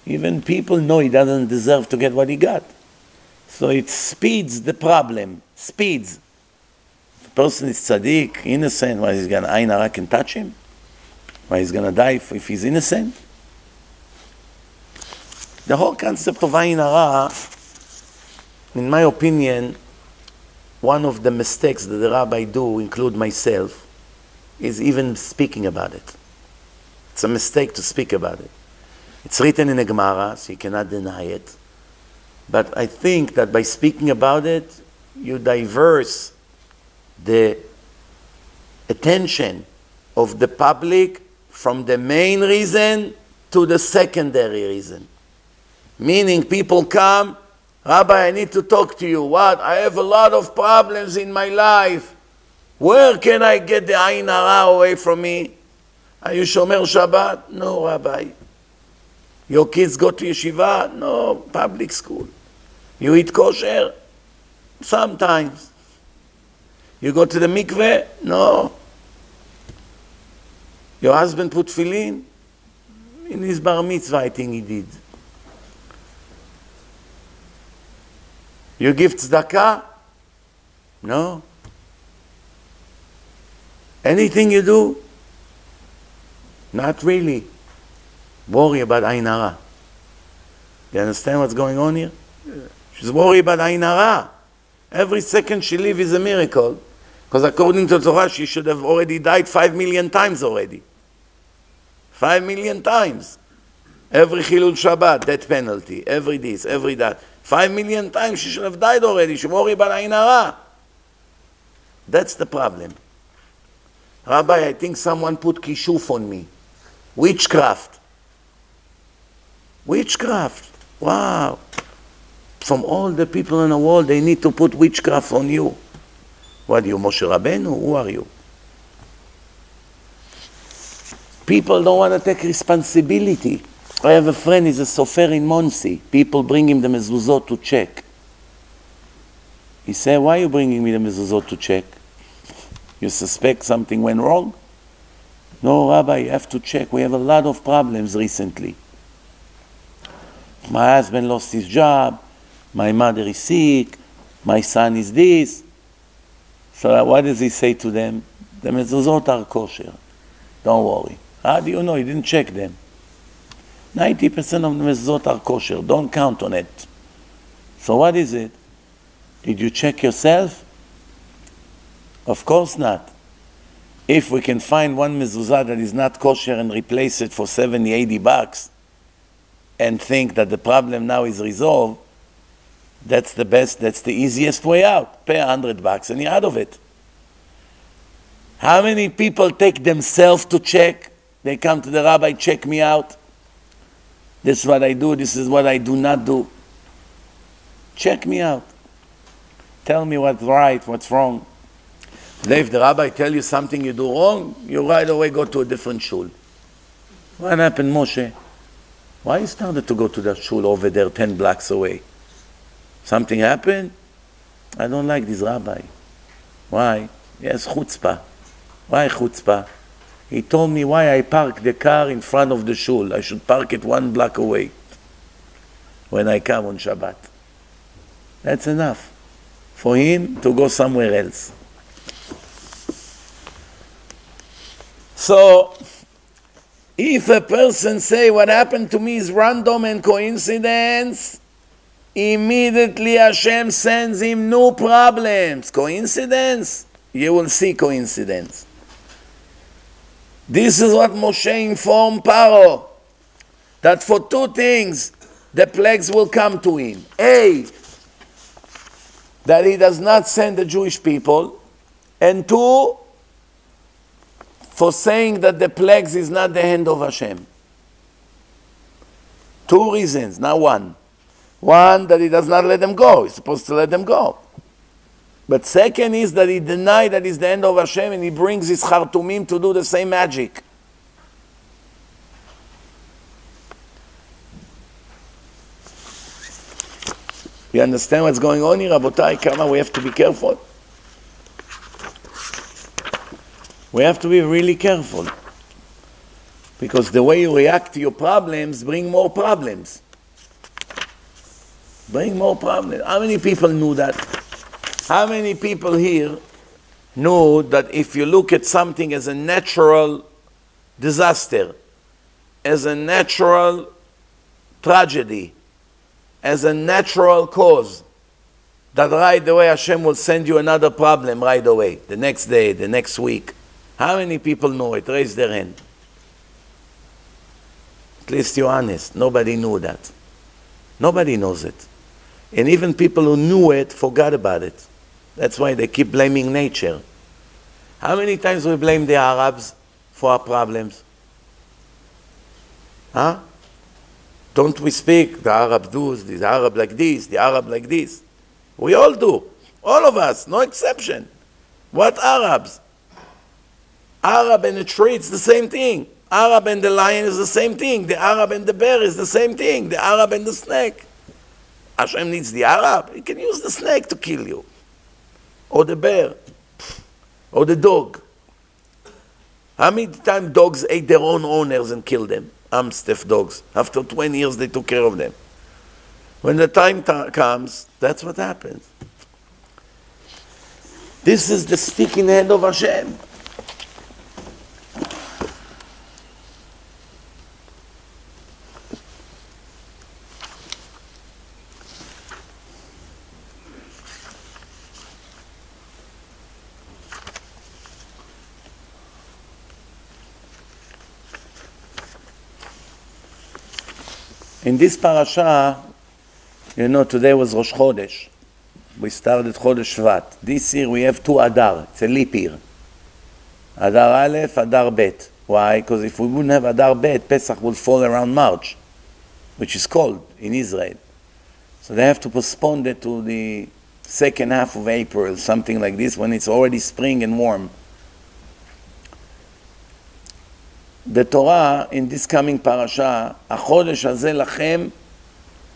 even people know he doesn't deserve to get what he got. So it speeds the problem, speeds. If a person is tzaddik, innocent, why he's going to, Ain hara can touch him? Why he's going to die if, if he's innocent? The whole concept of Ayin Hara, in my opinion, one of the mistakes that the rabbi do, include myself, is even speaking about it. It's a mistake to speak about it. It's written in a Gemara, so you cannot deny it. But I think that by speaking about it, you diverse the attention of the public from the main reason to the secondary reason. Meaning people come, Rabbi, I need to talk to you. What? I have a lot of problems in my life. Where can I get the Ayin Hara away from me? Are you Shomer Shabbat? No, Rabbi. Your kids go to yeshiva? No, public school. You eat kosher? Sometimes. You go to the mikveh? No. Your husband put tefillin? In his bar mitzvah, I think he did. You give tzedakah? No. Anything you do? Not really. Worry about Ain Hara. You understand what's going on here? She's worried about Ain Hara. Every second she lives is a miracle. Because according to Torah, she should have already died five million times already. Five million times. Every Chilul Shabbat, death penalty. Every this, every that. Five million times she should have died already. She worried about. That's the problem. Rabbi, I think someone put kishuf on me. Witchcraft. Witchcraft. Wow. From all the people in the world, they need to put witchcraft on you. What are you, Moshe Rabbeinu? Who are you? People don't want to take responsibility. I have a friend, he's a sofer in Monsey. People bring him the mezuzot to check. He said, why are you bringing me the mezuzot to check? You suspect something went wrong? No, Rabbi, you have to check. We have a lot of problems recently. My husband lost his job. My mother is sick. My son is this. So uh, what does he say to them? The mezuzot are kosher. Don't worry. How do you know? He didn't check them. 90% of the mezuzot are kosher. Don't count on it. So what is it? Did you check yourself? Of course not. If we can find one mezuzah that is not kosher and replace it for 70, 80 bucks and think that the problem now is resolved, that's the best, that's the easiest way out. Pay 100 bucks and you're out of it. How many people take themselves to check? They come to the rabbi, check me out. This is what I do, this is what I do not do. Check me out. Tell me what's right, what's wrong. Today, if the rabbi tell you something you do wrong, you right away go to a different shul. What happened, Moshe? Why you started to go to that shul over there, 10 blocks away? Something happened? I don't like this rabbi. Why? Yes, chutzpah. Why chutzpah? He told me why I park the car in front of the shul. I should park it one block away when I come on Shabbat. That's enough for him to go somewhere else. So, if a person say what happened to me is random and coincidence, immediately Hashem sends him no problems. Coincidence? You will see coincidence. This is what Moshe informed Paro, that for two things the plagues will come to him. A, that he does not send the Jewish people, and two, for saying that the plagues is not the hand of Hashem. Two reasons, not one. One, that he does not let them go. He's supposed to let them go. But second is that he denied that he's the end of Hashem and he brings his Khartumim to do the same magic. You understand what's going on here, Rabotai? Kama, we have to be careful. We have to be really careful. Because the way you react to your problems bring more problems. Bring more problems. How many people knew that? How many people here know that if you look at something as a natural disaster, as a natural tragedy, as a natural cause, that right away Hashem will send you another problem right away, the next day, the next week. How many people know it? Raise their hand. At least you're honest. Nobody knew that. Nobody knows it. And even people who knew it forgot about it. That's why they keep blaming nature. How many times we blame the Arabs for our problems? Huh? Don't we speak, the Arab does, the Arab like this, the Arab like this? We all do. All of us, no exception. What Arabs? Arab and the tree, it's the same thing. Arab and the lion is the same thing. The Arab and the bear is the same thing. The Arab and the snake. Hashem needs the Arab. He can use the snake to kill you or the bear or the dog. How many times dogs ate their own owners and killed them? Amstaff dogs. After 20 years, they took care of them. When the time comes, that's what happens. This is the stick in the hand of Hashem. In this parasha, you know, today was Rosh Chodesh. We started Chodesh Shvat. This year we have two Adar. It's a leap year. Adar Aleph, Adar Bet. Why? Because if we wouldn't have Adar Bet, Pesach would fall around March, which is cold in Israel. So they have to postpone it to the second half of April, something like this, when it's already spring and warm. The Torah, in this coming parasha, החודש הזה לכם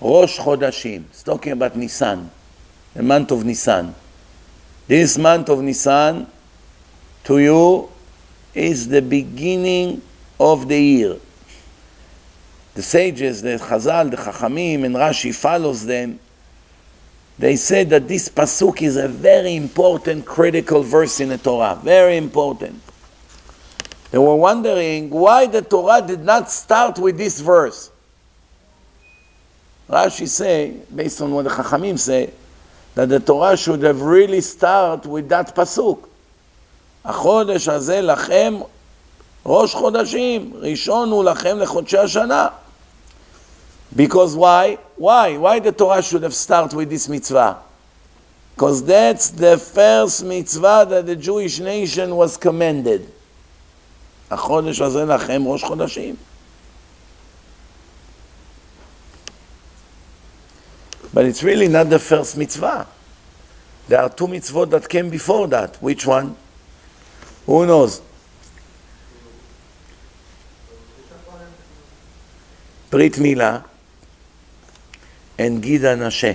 ראש חודשים. It's talking about Nisan, the month of Nisan. This month of Nisan, to you, is the beginning of the year. The sages, the Chazal, the Chachamim, and Rashi follows them. They say that this pasuk is a very important, critical verse in the Torah. Very important. They were wondering why the Torah did not start with this verse. Rashi say, based on what the Chachamim say, that the Torah should have really started with that pasuk. החודש הזה לכם ראש חודשים, ראשון הוא לכם לחודשי השנה. Because why? Why? Why the Torah should have started with this mitzvah? Because that's the first mitzvah that the Jewish nation was commanded. החודש הזה לכם ראש חודשים. But it's really not the first mitzvah. There are two mitzvot that came before that. Which one? Who knows? ברית מילה and גיד הנשה.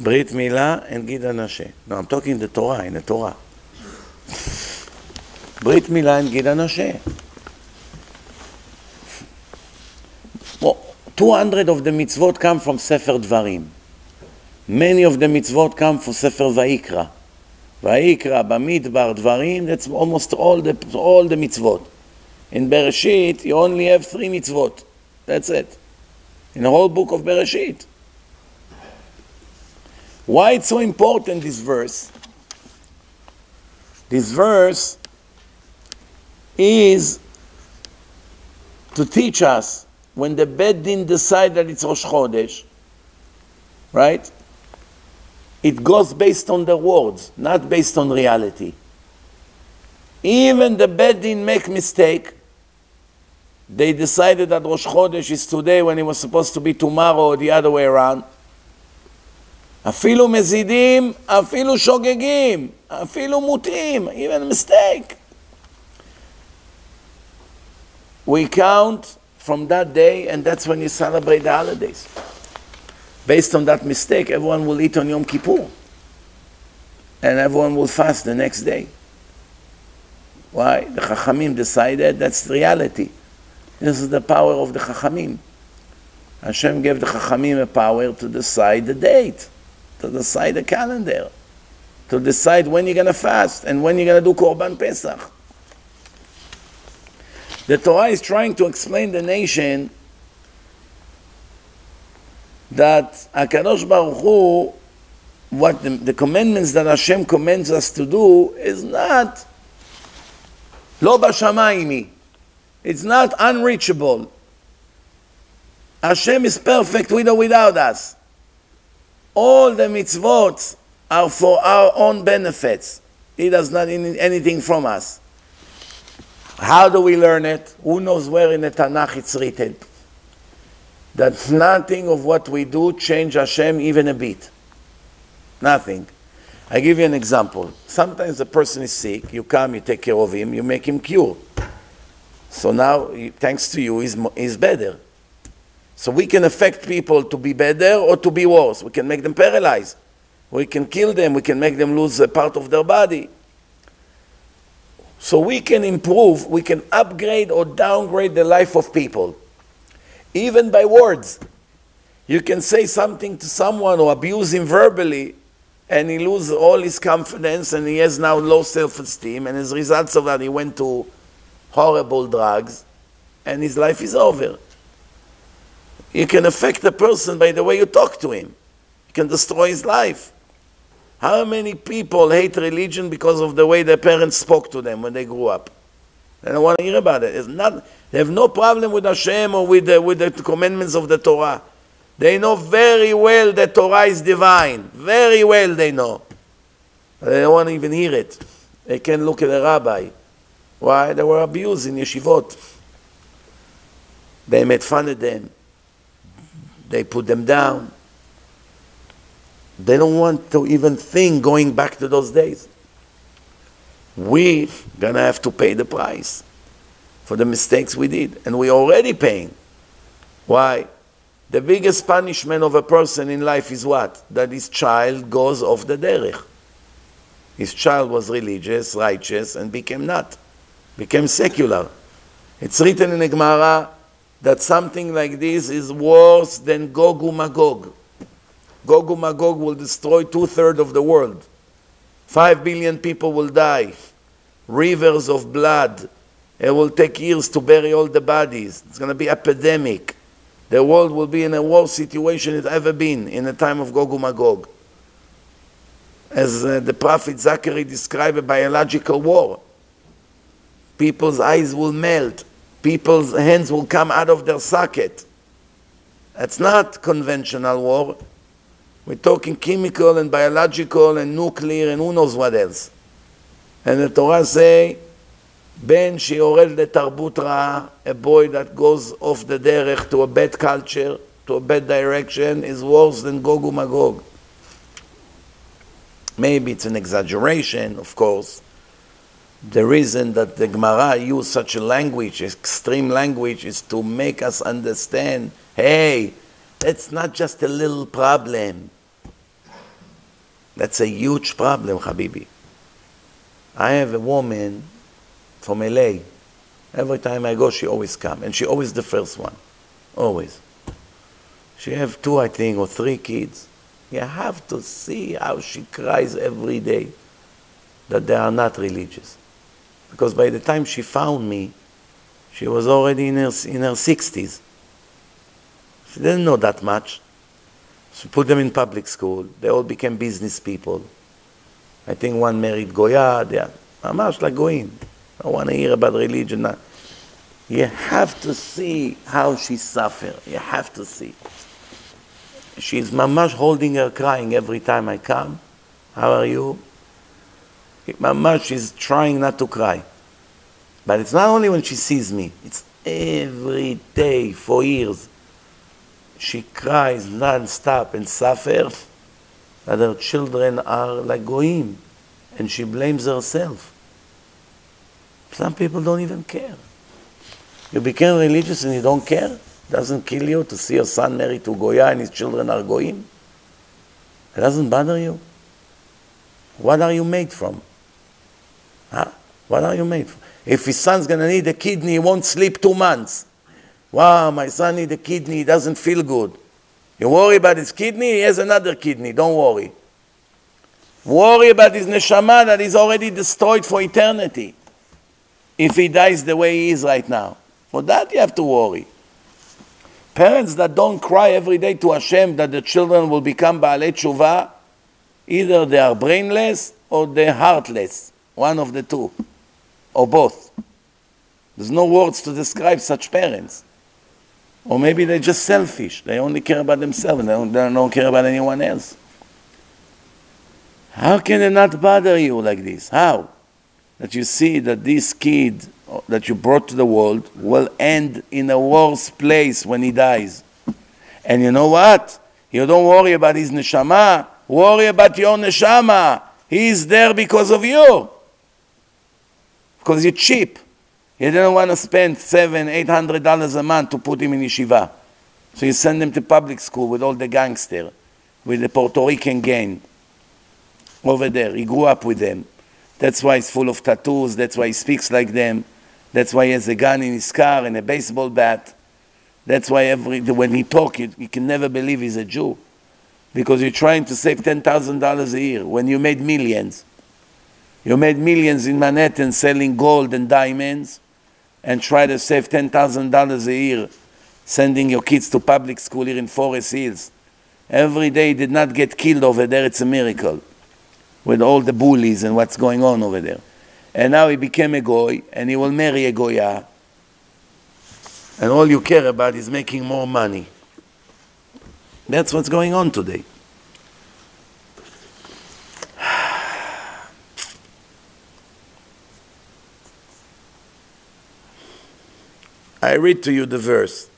ברית מילה and גיד הנשה. No, I'm talking the Torah, in the Torah. ברית מילה גיד הנשה. Well, 200 of the mitzvot come from Sefer Dvarim. Many of the mitzvot come from Sefer Vayikra. Vayikra, Bamidbar, Dvarim, that's almost all the, all the mitzvot. In Bereshit, you only have three mitzvot. That's it. In the whole book of Bereshit. Why it's so important, this verse? This verse is to teach us when the beit din decide that it's Rosh Chodesh, right? It goes based on the words, not based on reality. Even the beit din make mistake. They decided that Rosh Chodesh is today when it was supposed to be tomorrow or the other way around. אפילו מזידים, אפילו שוגגים, אפילו מוטים, even mistake. We count from that day and that's when you celebrate the holidays. Based on that mistake, everyone will eat on Yom Kippur. And everyone will fast the next day. Why? The Chachamim decided that's the reality. This is the power of the Chachamim. Hashem gave the Chachamim a power to decide the date, to decide the calendar, to decide when you're going to fast and when you're going to do Korban Pesach. The Torah is trying to explain the nation that Akadosh Baruch Hu, what the, the commandments that Hashem commands us to do is not lo bashamayimi. It's not unreachable. Hashem is perfect with or without us. All the mitzvot are for our own benefits. He does not need anything from us. How do we learn it? Who knows where in the Tanakh it's written? That nothing of what we do change Hashem even a bit. Nothing. I give you an example. Sometimes a person is sick, you come, you take care of him, you make him cure. So now, thanks to you, he's, he's better. So we can affect people to be better or to be worse. We can make them paralyzed. We can kill them. We can make them lose a part of their body. So we can improve, we can upgrade or downgrade the life of people, even by words. You can say something to someone or abuse him verbally, and he loses all his confidence, and he has now low self-esteem, and as a result of that, he went to horrible drugs, and his life is over. You can affect a person by the way you talk to him. You can destroy his life. How many people hate religion because of the way their parents spoke to them when they grew up? They don't want to hear about it. It's not, they have no problem with Hashem or with the, with the commandments of the Torah. They know very well that Torah is divine. Very well they know. They don't want to even hear it. They can't look at a rabbi. Why? They were abused in yeshivot. They made fun of them. They put them down. They don't want to even think going back to those days. We're gonna have to pay the price for the mistakes we did, and we're already paying. Why? The biggest punishment of a person in life is what? That his child goes off the derech. His child was religious, righteous, and became not, became secular. It's written in the Gemara that something like this is worse than Gog Magog. Gog Magog will destroy two-thirds of the world. Five billion people will die. Rivers of blood. It will take years to bury all the bodies. It's going to be epidemic. The world will be in a worse situation it's ever been in the time of Gog Magog. As uh, the prophet Zachary described a biological war. People's eyes will melt. People's hands will come out of their socket. That's not conventional war. We're talking chemical and biological and nuclear and who knows what else. And the Torah say, Ben shiorel letarbut ra'a, a boy that goes off the derech to a bad culture, to a bad direction, is worse than Gog Magog. Maybe it's an exaggeration, of course. The reason that the Gemara used such a language, extreme language, is to make us understand, hey, that's not just a little problem. That's a huge problem, Habibi. I have a woman from LA. Every time I go, she always come, and she always the first one, always. She have two, I think, or three kids. You have to see how she cries every day that they are not religious. Because by the time she found me, she was already in her, in her 60s. She didn't know that much. She put them in public school. They all became business people. I think one married Goya. They are mamash like Goyim. I want to hear about religion now. You have to see how she suffered. You have to see. She's mamash holding her crying every time I come. How are you? Mamash is trying not to cry. But it's not only when she sees me, it's every day for years. She cries non-stop and suffers that her children are like goyim, and she blames herself. Some people don't even care. You become religious and you don't care? Doesn't kill you to see your son married to Goya and his children are goyim? It doesn't bother you? What are you made from? Huh? What are you made from? If his son's to need a kidney, he won't sleep two months. Wow, my son needs a kidney, he doesn't feel good. You worry about his kidney, he has another kidney, don't worry. Worry about his neshama that is already destroyed for eternity. If he dies the way he is right now. For that you have to worry. Parents that don't cry every day to Hashem that the children will become Baalei Tshuva, either they are brainless or they're heartless. One of the two. Or both. There's no words to describe such parents. Or maybe they're just selfish. They only care about themselves. They don't, they don't care about anyone else. How can it not bother you like this? How? That you see that this kid that you brought to the world will end in a worse place when he dies. And you know what? You don't worry about his neshama. Worry about your neshama. He's there because of you. Because you're cheap. He didn't want to spend seven, eight hundred dollars a month to put him in yeshiva. So you send him to public school with all the gangster, with the Puerto Rican gang over there. He grew up with them. That's why he's full of tattoos. That's why he speaks like them. That's why he has a gun in his car and a baseball bat. That's why every, when he talks, you, you can never believe he's a Jew. Because you're trying to save $10,000 a year when you made millions. You made millions in Manhattan selling gold and diamonds and try to save $10,000 a year sending your kids to public school here in Forest Hills. Every day did not get killed over there, it's a miracle with all the bullies and what's going on over there. and now he became a goy, and he will marry a goya, and all you care about is making more money. That's what's going on today. I read to you the verse.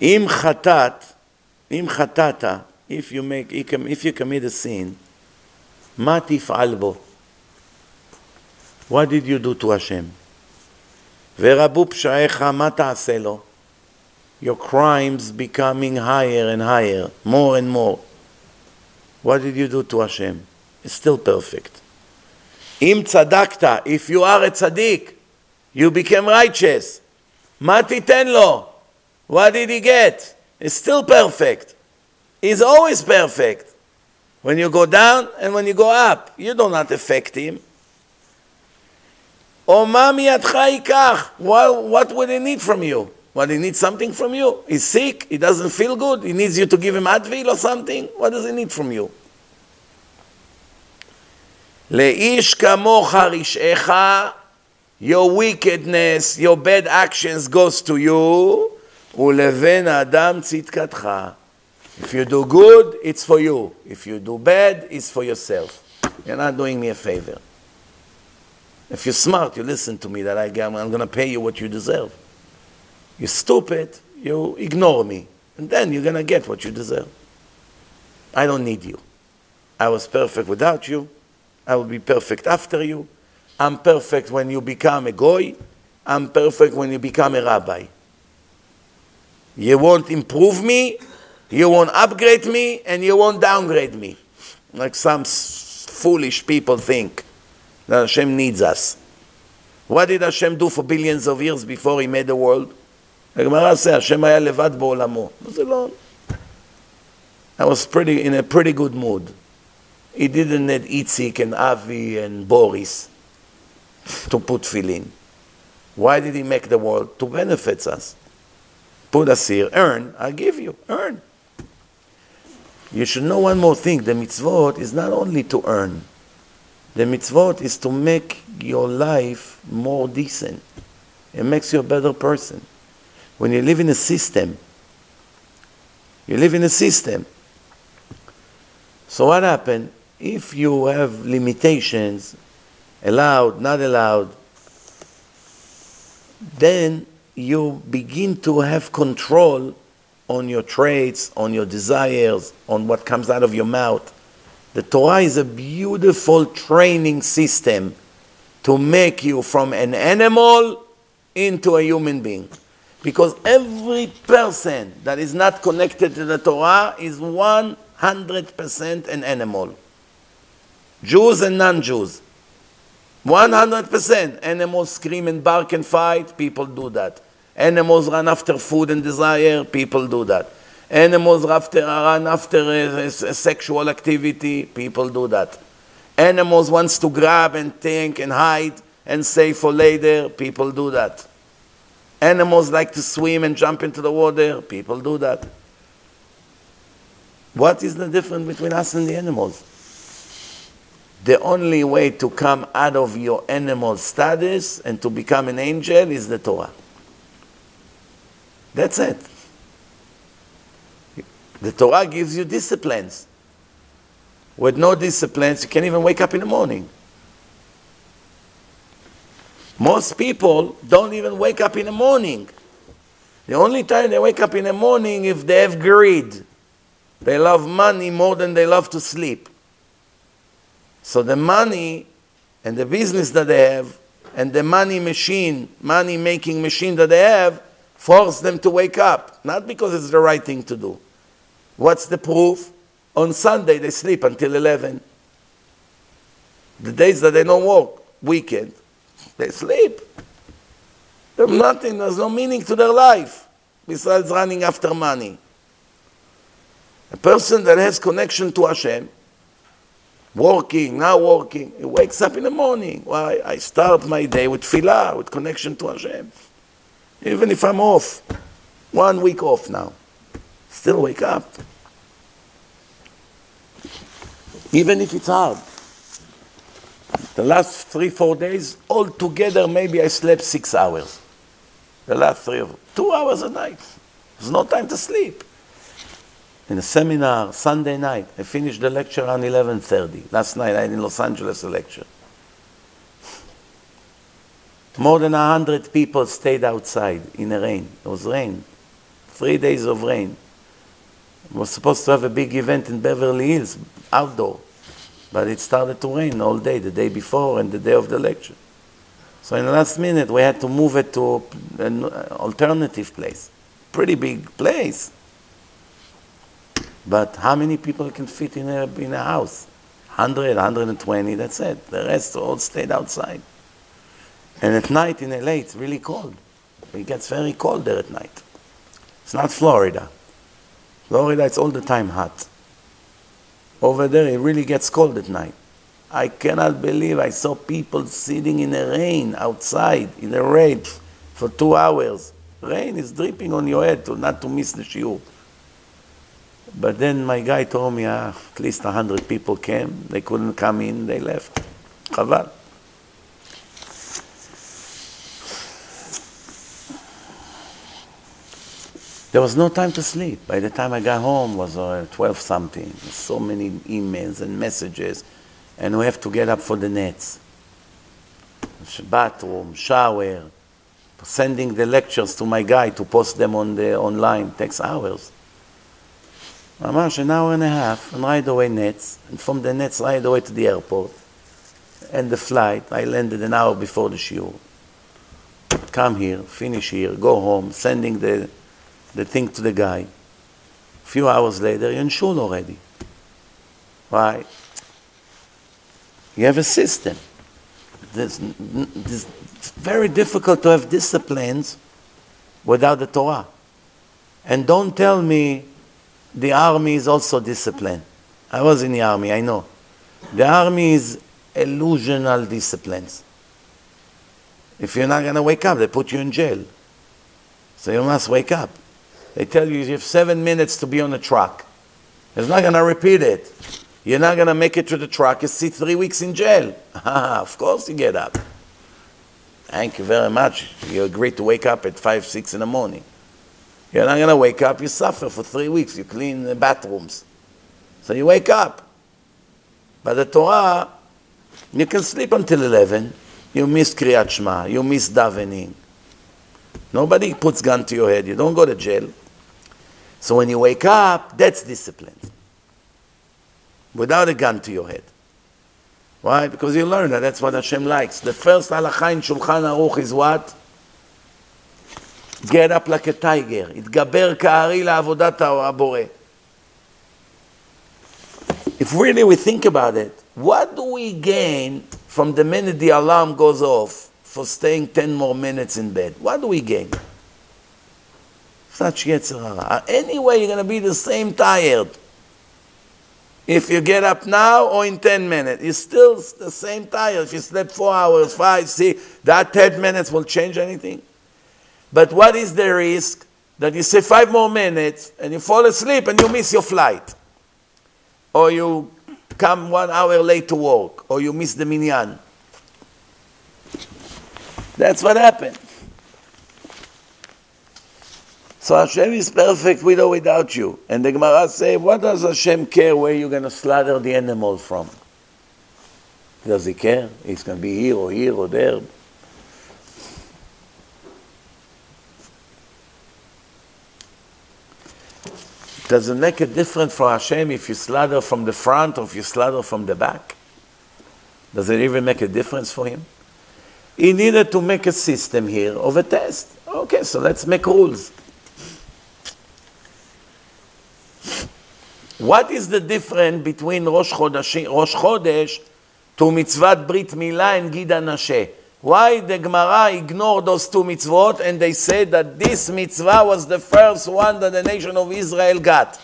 Im chatat, im chatata, if you make, if you commit a sin, matif albo. What did you do to Hashem? ורבו פשעיך, מה תעשה לו? Your crimes becoming higher and higher, more and more. What did you do to Hashem? It's still perfect. אם צדקת, if you are a tzaddik, you became righteous. מה תיתן לו? What did he get? It's still perfect. He's always perfect. When you go down and when you go up, you do not affect him. או מה מידך ייקח? What would he need from you? What, he needs something from you? He's sick, he doesn't feel good, he needs you to give him Advil or something? What does he need from you? לאיש כמוך רשעך, your wickedness, your bad actions goes to you, ולבן אדם צדקתך. If you do good, it's for you. If you do bad, it's for yourself. You're not doing me a favor. If you're smart, you listen to me that I, I'm going to pay you what you deserve. You're stupid, you ignore me. And then you're going to get what you deserve. I don't need you. I was perfect without you. I will be perfect after you. I'm perfect when you become a goy. I'm perfect when you become a rabbi. You won't improve me, you won't upgrade me, and you won't downgrade me, like some foolish people think that Hashem needs us. What did Hashem do for billions of years before He made the world? הגמרא says, השם היה לבד בעולמו. זה לא... I was pretty, in a pretty good mood. He didn't need Itzik and Avi and Boris to put tefillin. Why did he make the world? To benefit us. Put us here, earn, I'll give you, earn. You should know one more thing. The mitzvot is not only to earn. The mitzvot is to make your life more decent. It makes you a better person. When you live in a system, you live in a system. So what happened? If you have limitations, allowed, not allowed, then you begin to have control on your traits, on your desires, on what comes out of your mouth. The Torah is a beautiful training system to make you from an animal into a human being. Because every person that is not connected to the Torah is 100% an animal. Jews and non Jews. 100%. Animals scream and bark and fight, people do that. Animals run after food and desire, people do that. Animals after, run after uh, a, a uh, sexual activity, people do that. Animals wants to grab and think and hide and save for later, people do that. Animals like to swim and jump into the water, people do that. What is the difference between us and the animals? The only way to come out of your animal status and to become an angel is the Torah. That's it. The Torah gives you disciplines. With no disciplines, you can't even wake up in the morning. Most people don't even wake up in the morning. The only time they wake up in the morning if they have greed. They love money more than they love to sleep. So the money and the business that they have and the money machine, money making machine that they have force them to wake up, not because it's the right thing to do. What's the proof? On Sunday, they sleep until 11. The days that they don't work, weekend, they sleep. There's nothing, there's no meaning to their life besides running after money. A person that has connection to Hashem, working, now working, he wakes up in the morning. Why? I start my day with filah, with connection to Hashem. Even if I'm off, one week off now still wake up. Even if it's hard. The last three, four days, all together, maybe I slept six hours. The last three, two hours a night. There's no time to sleep. In a seminar, Sunday night, I finished the lecture around 11.30. Last night I had in Los Angeles a lecture. More than 100 people stayed outside in the rain. It was rain. Three days of rain. We were supposed to have a big event in Beverly Hills, outdoor. But it started to rain all day, the day before and the day of the lecture. So in the last minute, we had to move it to an alternative place. Pretty big place. But how many people can fit in a, in a house? 100, 120, that's it. The rest all stayed outside. And at night in LA, it's really cold. It gets very cold there at night. It's not Florida. Florida, it's all the time hot. Over there, it really gets cold at night. I cannot believe I saw people sitting in the rain outside, in the rain, for two hours. Rain is dripping on your head to not to miss the shiur. But then my guy told me, ah, at least 100 people came. They couldn't come in, they left. Chaval. There was no time to sleep. By the time I got home, was uh, 12 something. So many emails and messages, and we have to get up for the netz. Bathroom, shower, sending the lectures to my guy to post them on the online takes hours. ממש an hour and a half, and right away Netz, and from the Netz right away to the airport, and the flight, I landed an hour before the shiur. Come here, finish here, go home, sending the, the thing to the guy. A Few hours later, you're in shul already. Why? You have a system. This, this, it's very difficult to have disciplines without the Torah. And don't tell me the army is also discipline. I was in the army, I know. The army is illusional disciplines. If you're not going to wake up, they put you in jail. So you must wake up. They tell you you have seven minutes to be on the truck. It's not going to repeat it. You're not going to make it to the truck. You sit three weeks in jail. of course you get up. Thank you very much. You agree to wake up at 5, 6 in the morning. You're not going to wake up. You suffer for three weeks. You clean the bathrooms. So you wake up. But the Torah, you can sleep until 11. You miss Kriyat Shema. You miss davening. Nobody puts gun to your head. You don't go to jail. So when you wake up, that's discipline. Without a gun to your head. Why? Because you learn that that's what Hashem likes. The first halacha in Shulchan Aruch is what? Get up like a tiger. התגבר כארי לעבודת הבורא. If really we think about it, what do we gain from the minute the alarm goes off for staying 10 more minutes in bed? What do we gain? Such Yetzirah. Anyway, you're going to be the same tired. If you get up now or in 10 minutes, you're still the same tired. If you slept four hours, five, six, that 10 minutes will change anything. But what is the risk that you say five more minutes and you fall asleep and you miss your flight? Or you come one hour late to work, or you miss the minyan. That's what happened. So Hashem is perfect with or without you. And the Gemara say, what does Hashem care where you're going to slaughter the animal from? Does he care? He's going to be here or here or there. Does it make a difference for Hashem if you slaughter from the front or if you slaughter from the back? Does it even make a difference for him? He needed to make a system here of a test. Okay, so let's make rules. What is the difference between Rosh Chodesh, Rosh Chodesh to Mitzvat Brit Milah and Gid Nashe? Why the Gemara ignored those two mitzvot and they said that this mitzvah was the first one that the nation of Israel got?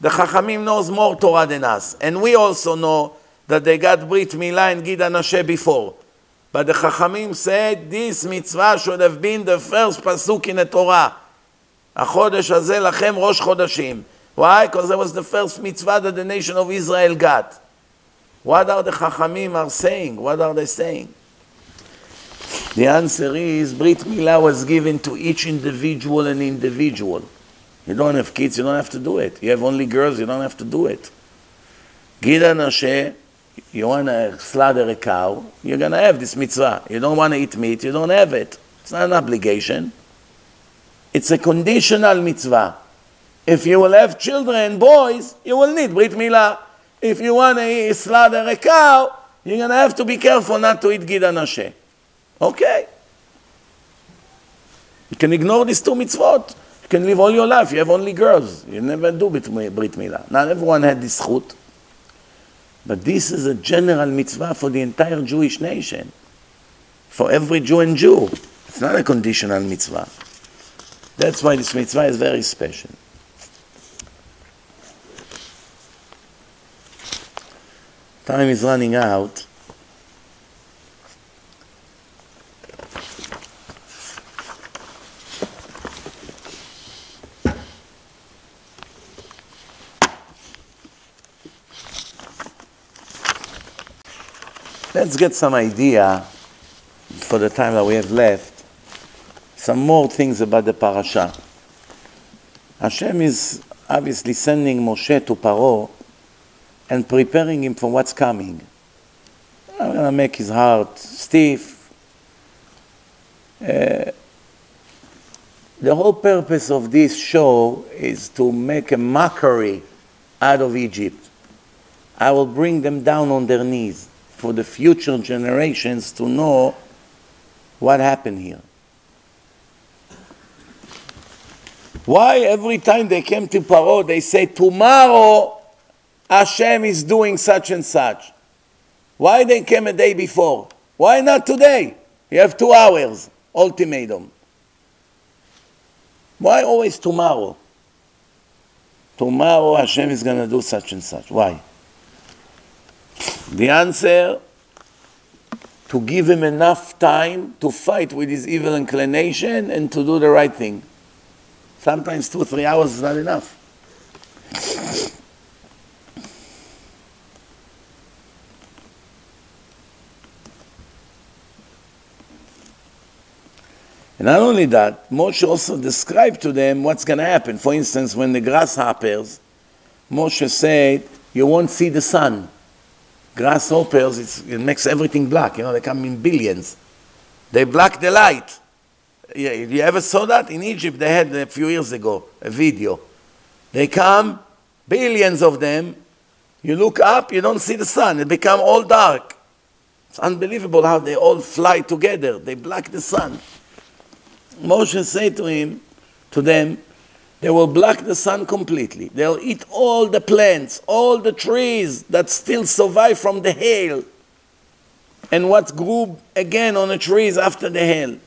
The Chachamim knows more Torah than us. And we also know that they got Brit Milah and Gid Nashe before. But the Chachamim said this mitzvah should have been the first pasuk in the Torah. החודש הזה לכם ראש חודשים. Why? Because that was the first mitzvah that the nation of Israel got. What are the Chachamim are saying? What are they saying? The answer is Brit Milah was given to each individual and individual. You don't have kids, you don't have to do it. You have only girls, you don't have to do it. Gida you want to slaughter a cow, you're going to have this mitzvah. You don't want to eat meat, you don't have it. It's not an obligation. It's a conditional mitzvah. If you will have children, and boys, you will need Brit Milah. If you want to slaughter a cow, you're going to have to be careful not to eat Gida Nashe. Okay. You can ignore these two mitzvot. You can live all your life. You have only girls. You never do Brit Milah. Not everyone had this chut. But this is a general mitzvah for the entire Jewish nation. For every Jew and Jew. It's not a conditional mitzvah. That's why this mitzvah is very special. Time is running out. Let's get some idea for the time that we have left, some more things about the parasha. Hashem is obviously sending Moshe to Paro and preparing him for what's coming. I'm going to make his heart stiff. Uh, the whole purpose of this show is to make a mockery out of Egypt. I will bring them down on their knees for the future generations to know what happened here. Why every time they came to Paro, they say, tomorrow Hashem is doing such and such? Why they came a day before? Why not today? You have two hours, ultimatum. Why always tomorrow? Tomorrow Hashem is going to do such and such. Why? The answer to give him enough time to fight with his evil inclination and to do the right thing. Sometimes two, three hours is not enough. And not only that, Moshe also described to them what's going to happen. For instance, when the grasshoppers, Moshe said, you won't see the sun grasshoppers, it makes everything black. You know, they come in billions. They block the light. Yeah, you ever saw that? In Egypt, they had a few years ago a video. They come, billions of them. You look up, you don't see the sun. It become all dark. It's unbelievable how they all fly together. They block the sun. Moshe said to him, to them, they will block the sun completely. They'll eat all the plants, all the trees that still survive from the hail, and what grew again on the trees after the hail.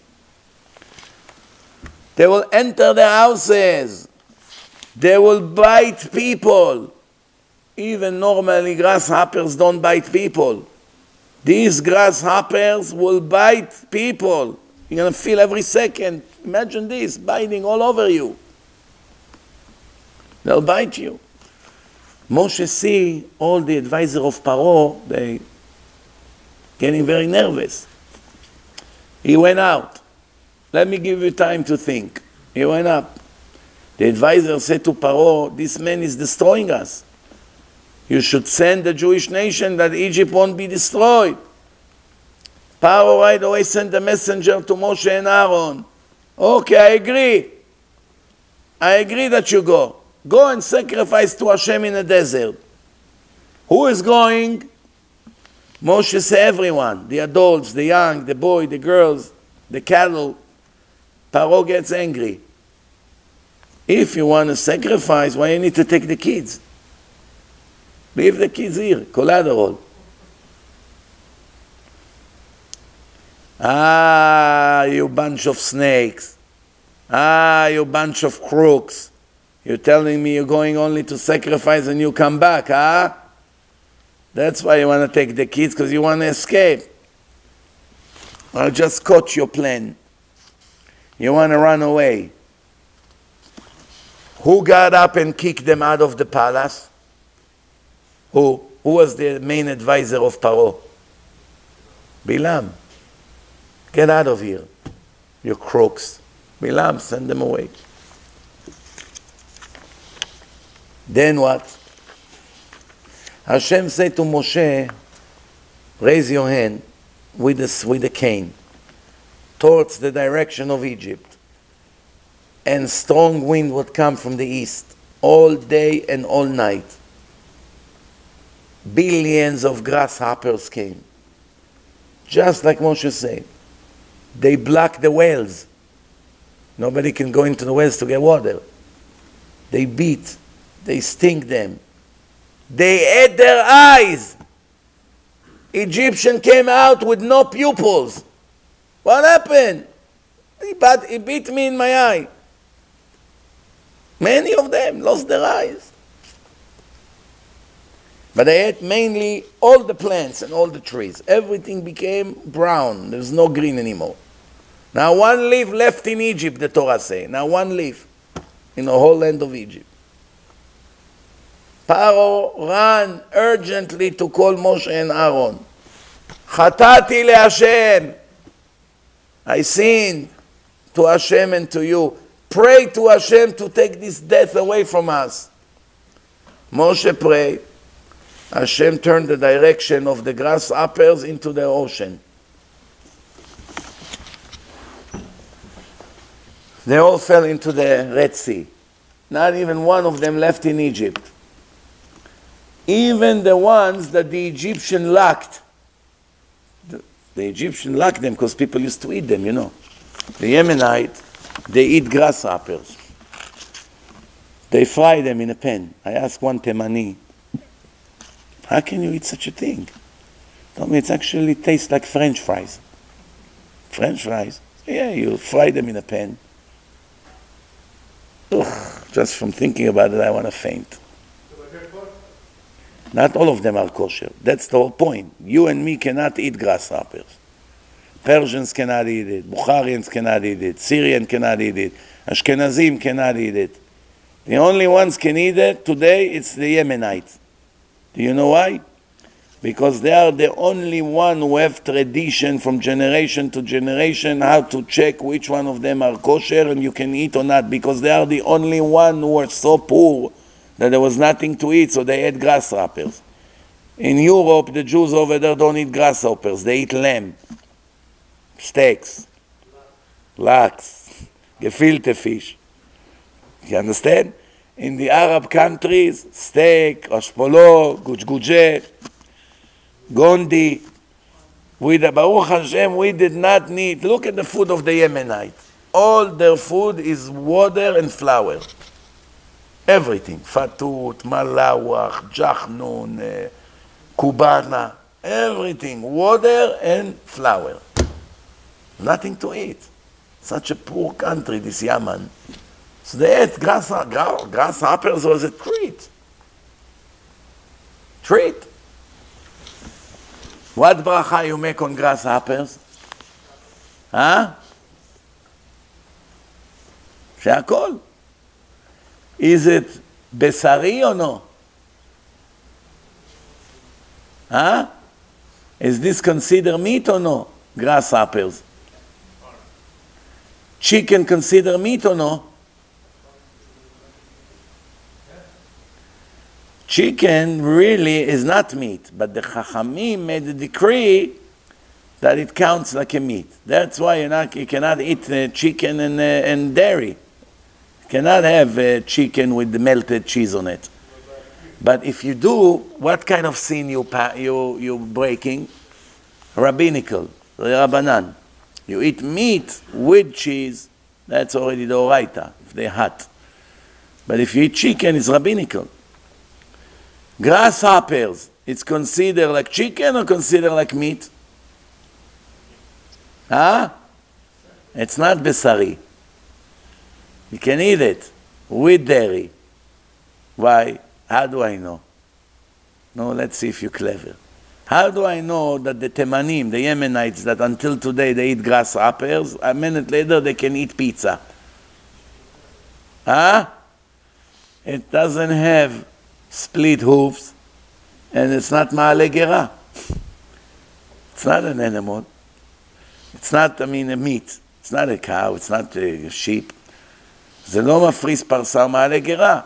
They will enter the houses. They will bite people. Even normally, grasshoppers don't bite people. These grasshoppers will bite people. You're going to feel every second. Imagine this biting all over you. They'll bite you. Moshe see all the advisor of Paro, they getting very nervous. He went out. Let me give you time to think. He went up. The advisor said to Paro, this man is destroying us. You should send the Jewish nation that Egypt won't be destroyed. Paro right away sent a messenger to Moshe and Aaron. Okay, I agree. I agree that you go. Go and sacrifice to Hashem in the desert. Who is going? Moshe said everyone, the adults, the young, the boy, the girls, the cattle. Paro gets angry. If you want to sacrifice, why you need to take the kids? Leave the kids here, collateral. Ah, you bunch of snakes. Ah, you bunch of crooks. You're telling me you're going only to sacrifice and you come back, huh? That's why you want to take the kids, because you want to escape. I just caught your plan. You want to run away. Who got up and kicked them out of the palace? Who? Who was the main advisor of Paro? Bilam. Get out of here, you crooks. Bilam, send them away. Then what? Hashem said to Moshe, raise your hand with a, with a cane towards the direction of Egypt. And strong wind would come from the east all day and all night. Billions of grasshoppers came. Just like Moshe said. They block the wells. Nobody can go into the wells to get water. They beat, they sting them. They ate their eyes. Egyptian came out with no pupils. What happened? He, bat, he beat me in my eye. Many of them lost their eyes. But they ate mainly all the plants and all the trees. Everything became brown. There's no green anymore. Now one leaf left in Egypt, the Torah say. Now one leaf in the whole land of Egypt. Paro ran urgently to call Moshe and Aaron. Chatati le Hashem. I sinned to Hashem and to you. Pray to Hashem to take this death away from us. Moshe prayed. Hashem turned the direction of the grasshoppers into the ocean. They all fell into the Red Sea. Not even one of them left in Egypt. Even the ones that the Egyptian lacked. The, the Egyptian lacked them because people used to eat them, you know. The Yemenite, they eat grasshoppers. They fry them in a pan. I asked one Temani, how can you eat such a thing? Tell me, it actually tastes like French fries. French fries? Yeah, you fry them in a pan. Ugh, just from thinking about it, I want to faint. Not all of them are kosher. That's the whole point. You and me cannot eat grasshoppers. Persians cannot eat it. Bukharians cannot eat it. Syrian cannot eat it. Ashkenazim cannot eat it. The only ones can eat it today, it's the Yemenites. Do you know why? Because they are the only one who have tradition from generation to generation how to check which one of them are kosher and you can eat or not because they are the only one who are so poor that there was nothing to eat so they ate grasshoppers. In Europe, the Jews over there don't eat grasshoppers, they eat lamb, steaks, lachs, gefilte fish. You understand? in the Arab countries, steak, Ashpolo, Guchguche, Gondi. With the Baruch Hashem, we did not need, look at the food of the Yemenite. All their food is water and flour Everything. Fatut, malawach, jachnun, uh, kubana, everything. Water and flour. Nothing to eat. Such a poor country, this Yemen. So they ate grass, grasshoppers was a treat. Treat. What bracha you make on grasshoppers? Huh? שהכל. is it Besari or no? Huh? Is this considered meat or no? Grasshoppers. Chicken considered meat or no? Chicken really is not meat, but the Chachamim made a decree that it counts like a meat. That's why not, you cannot eat uh, chicken and, uh, and dairy. You cannot have uh, chicken with the melted cheese on it. But if you do, what kind of sin you you you breaking? Rabbinical, rabbanan. You eat meat with cheese, that's already the oraita, if they're hot. But if you eat chicken, it's rabbinical. Grasshoppers, it's considered like chicken or considered like meat? Huh? It's not besari. You can eat it with dairy. Why? How do I know? No, let's see if you're clever. How do I know that the Temanim, the Yemenites, that until today they eat grasshoppers, a minute later they can eat pizza? Huh? It doesn't have split hoofs, And it's not Ma'ale It's not an animal. It's not, I mean, a meat. It's not a cow, it's not a sheep. זה לא מפריס פרסה מעלה גרה.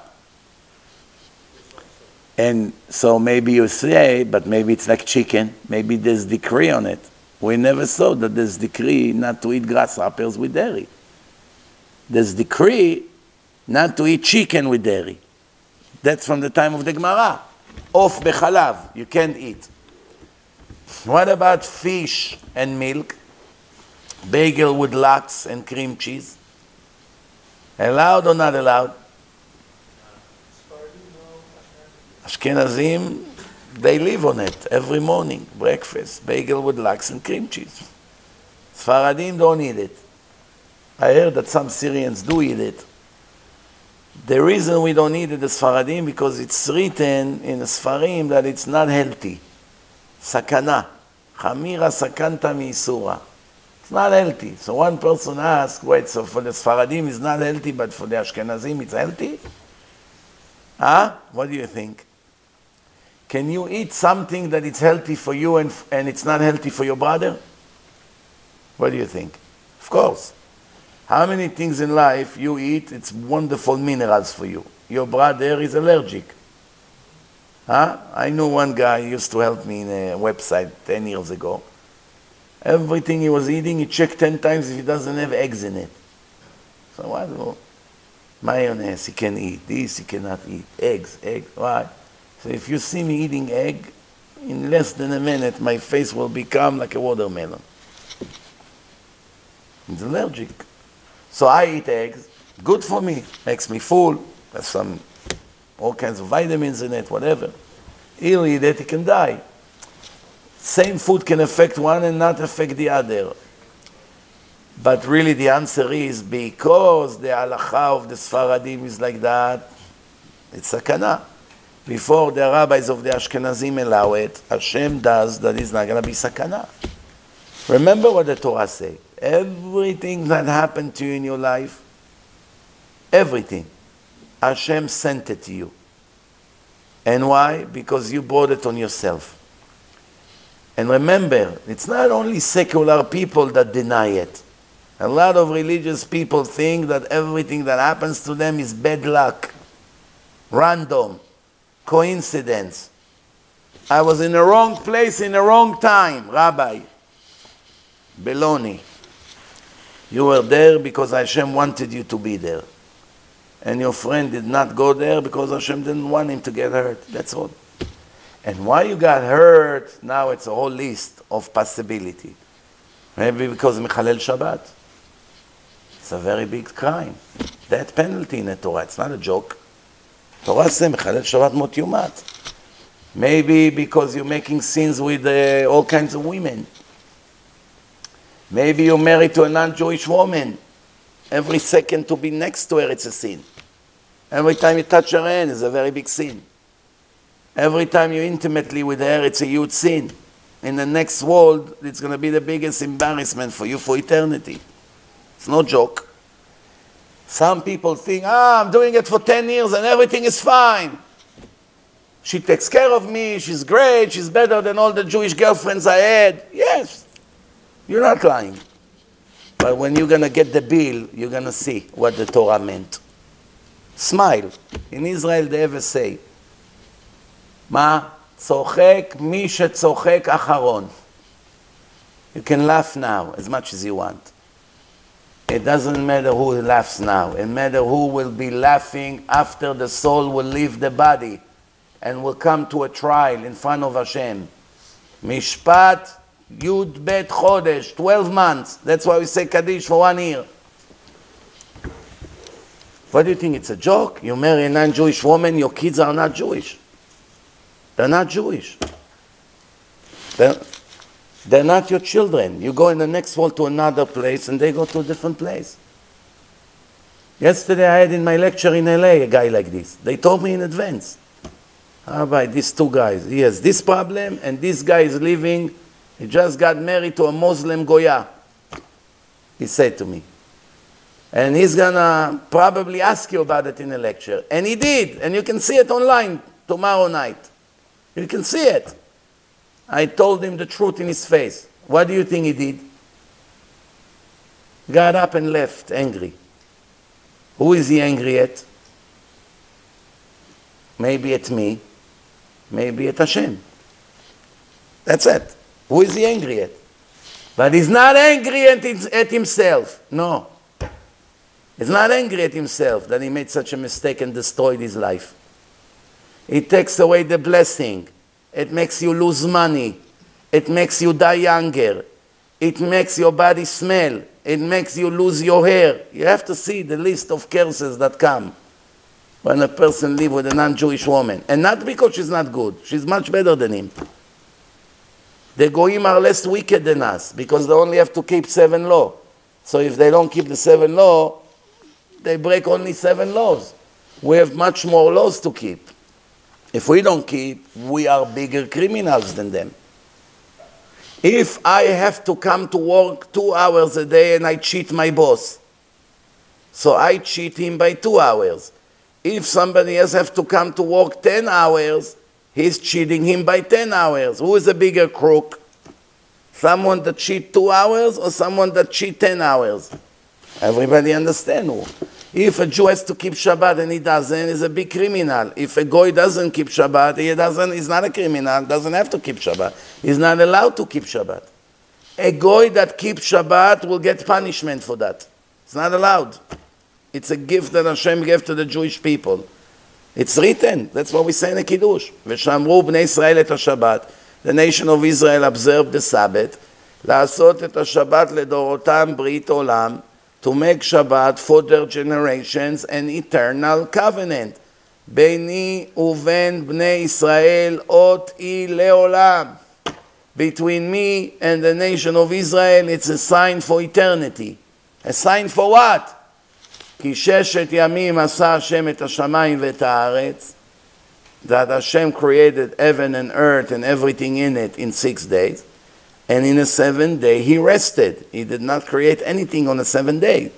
And so maybe you say, but maybe it's like chicken, maybe there's decree on it. We never saw that there's decree not to eat grasshoppers with dairy. There's decree not to eat chicken with dairy. That's from the time of the Gemara. Off bechalav, you can't eat. What about fish and milk? Bagel with lox and cream cheese? Allowed or not allowed? Ashkenazim, they live on it every morning, breakfast, bagel with lox and cream cheese. Sfaradim don't eat it. I heard that some Syrians do eat it. The reason we don't eat it as Sfaradim because it's written in the Sfarim that it's not healthy. Sakana. Chamira sakanta mi It's not healthy. So one person asked, wait, so for the Sfaradim it's not healthy, but for the Ashkenazim it's healthy? Huh? What do you think? Can you eat something that is healthy for you and, and it's not healthy for your brother? What do you think? Of course. How many things in life you eat, it's wonderful minerals for you. Your brother is allergic. Huh? I know one guy used to help me in a website 10 years ago. Everything he was eating, he checked 10 times if he doesn't have eggs in it. So what? Well, mayonnaise, he can eat. This, he cannot eat. Eggs, eggs. Why? So if you see me eating egg, in less than a minute, my face will become like a watermelon. He's allergic. So I eat eggs. Good for me. Makes me full. There's some, all kinds of vitamins in it, whatever. He'll eat it, he can die same food can affect one and not affect the other. But really the answer is because the halacha of the Sfaradim is like that, it's sakana. Before the rabbis of the Ashkenazim allow it, Hashem does that is not going to be sakana. Remember what the Torah says. Everything that happened to you in your life, everything, Hashem sent it to you. And why? Because you brought it on yourself. And remember, it's not only secular people that deny it. A lot of religious people think that everything that happens to them is bad luck, random, coincidence. I was in the wrong place in the wrong time, Rabbi. Beloni. You were there because Hashem wanted you to be there. And your friend did not go there because Hashem didn't want him to get hurt. That's all. And why you got hurt, now it's a whole list of possibility. Maybe because Mechalel Shabbat. It's a very big crime. That penalty in the Torah, it's not a joke. Torah says Mechalel Shabbat mot yumat. Maybe because you're making sins with uh, all kinds of women. Maybe you're married to a non-Jewish woman. Every second to be next to her, it's a sin. Every time you touch her hand, it's a very big sin. Every time you're intimately with her, it's a huge sin. In the next world, it's going to be the biggest embarrassment for you for eternity. It's no joke. Some people think, ah, I'm doing it for 10 years and everything is fine. She takes care of me, she's great, she's better than all the Jewish girlfriends I had. Yes, you're not lying. But when you're going to get the bill, you're going to see what the Torah meant. Smile. In Israel, they ever say, מה? צוחק מי שצוחק אחרון. You can laugh now as much as you want. It doesn't matter who laughs now. It matters who will be laughing after the soul will leave the body and will come to a trial in front of Hashem. Mishpat Yud Bet Chodesh, 12 months. That's why we say Kaddish for one year. What do you think? It's a joke? You marry a non Jewish woman, your kids are not Jewish. They're not Jewish. They're, they're not your children. You go in the next world to another place and they go to a different place. Yesterday I had in my lecture in LA a guy like this. They told me in advance. Ah, How about these two guys? He has this problem and this guy is living, he just got married to a Muslim Goya. He said to me. And he's gonna probably ask you about it in a lecture. And he did, and you can see it online tomorrow night. You can see it. I told him the truth in his face. What do you think he did? Got up and left angry. Who is he angry at? Maybe at me, maybe at Hashem. That's it. Who is he angry at? But he's not angry at, at himself. No. He's not angry at himself that he made such a mistake and destroyed his life. It takes away the blessing. It makes you lose money. It makes you die younger. It makes your body smell. It makes you lose your hair. You have to see the list of curses that come when a person live with a non-Jewish woman. And not because she's not good. She's much better than him. The Goyim are less wicked than us because they only have to keep seven law. So if they don't keep the seven law, they break only seven laws. We have much more laws to keep. If we don't keep, we are bigger criminals than them. If I have to come to work two hours a day and I cheat my boss, so I cheat him by two hours. If somebody else has to come to work 10 hours, he's cheating him by 10 hours. Who is a bigger crook? Someone that cheat two hours or someone that cheat 10 hours? Everybody understand who. If a Jew has to keep Shabbat and he doesn't, he's a big criminal. If a Goy doesn't keep Shabbat, he doesn't, he's not a criminal, doesn't have to keep Shabbat. He's not allowed to keep Shabbat. A Goy that keeps Shabbat will get punishment for that. It's not allowed. It's a gift that Hashem gave to the Jewish people. It's written. That's what we say in the Kiddush. ושמרו בני ישראל את השבת. The nation of Israel observed the Sabbath. לעשות את השבת לדורותם ברית עולם to make Shabbat for their generations an eternal covenant. ביני ובין בני ישראל אות היא לעולם. Between me and the nation of Israel, it's a sign for eternity. A sign for what? כי ששת ימים עשה השם את השמיים ואת הארץ, that Hashem created heaven and earth and everything in it in six days. And in the seventh day, he rested. He did not create anything on the seventh day.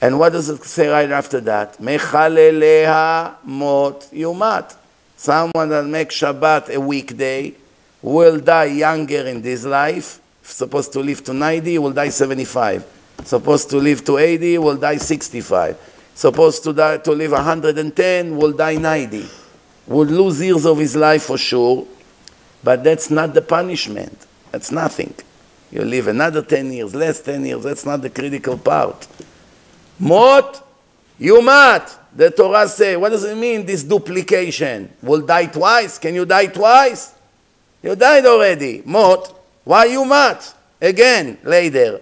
And what does it say right after that? Mechaleleha mot yumat. Someone that makes Shabbat a weekday will die younger in this life. If supposed to live to 90, will die 75. Supposed to live to 80, will die 65. Supposed to, die, to live 110, will die 90. Would lose years of his life for sure, but that's not the punishment. That's nothing. You live another 10 years, less 10 years, that's not the critical part. Mot, yumat. The Torah say, what does it mean, this duplication? Will die twice? Can you die twice? You died already. Mot, why yumat? Again, later.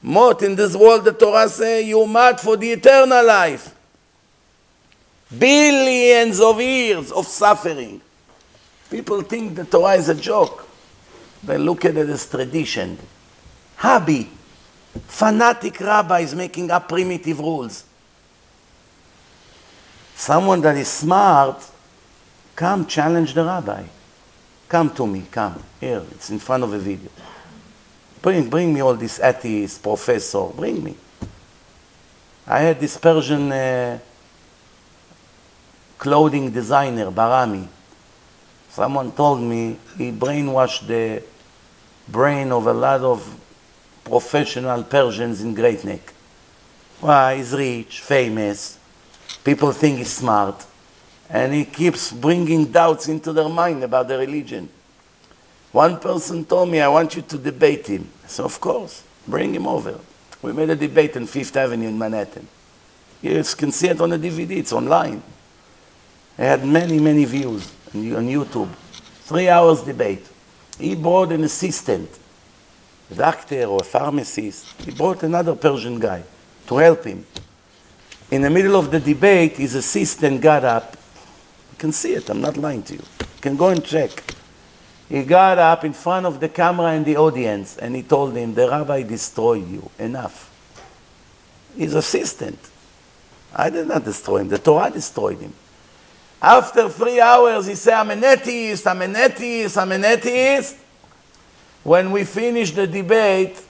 Mot, in this world, the Torah say, yumat for the eternal life. Billions of years of suffering. People think the Torah is a joke. They look at it as tradition. Hobby. Fanatic rabbis making up primitive rules. Someone that is smart, come challenge the rabbi. Come to me, come. Here, it's in front of a video. Bring, bring me all this atheist, professor, bring me. I had this Persian uh, clothing designer, Barami. Someone told me he brainwashed the brain of a lot of professional Persians in Great Neck. Why? He's rich, famous, people think he's smart, and he keeps bringing doubts into their mind about their religion. One person told me, I want you to debate him. Said, of course, bring him over. We made a debate on Fifth Avenue in Manhattan. You can see it on the DVD, it's online. It had many, many views on YouTube. Three hours debate. He brought an assistant, a doctor or a pharmacist. He brought another Persian guy to help him. In the middle of the debate, his assistant got up. You can see it, I'm not lying to you. You can go and check. He got up in front of the camera and the audience and he told him, The rabbi destroyed you. Enough. His assistant. I did not destroy him, the Torah destroyed him. After three hours, he said, I'm an atheist, I'm an atheist, I'm an atheist. When we finished the debate,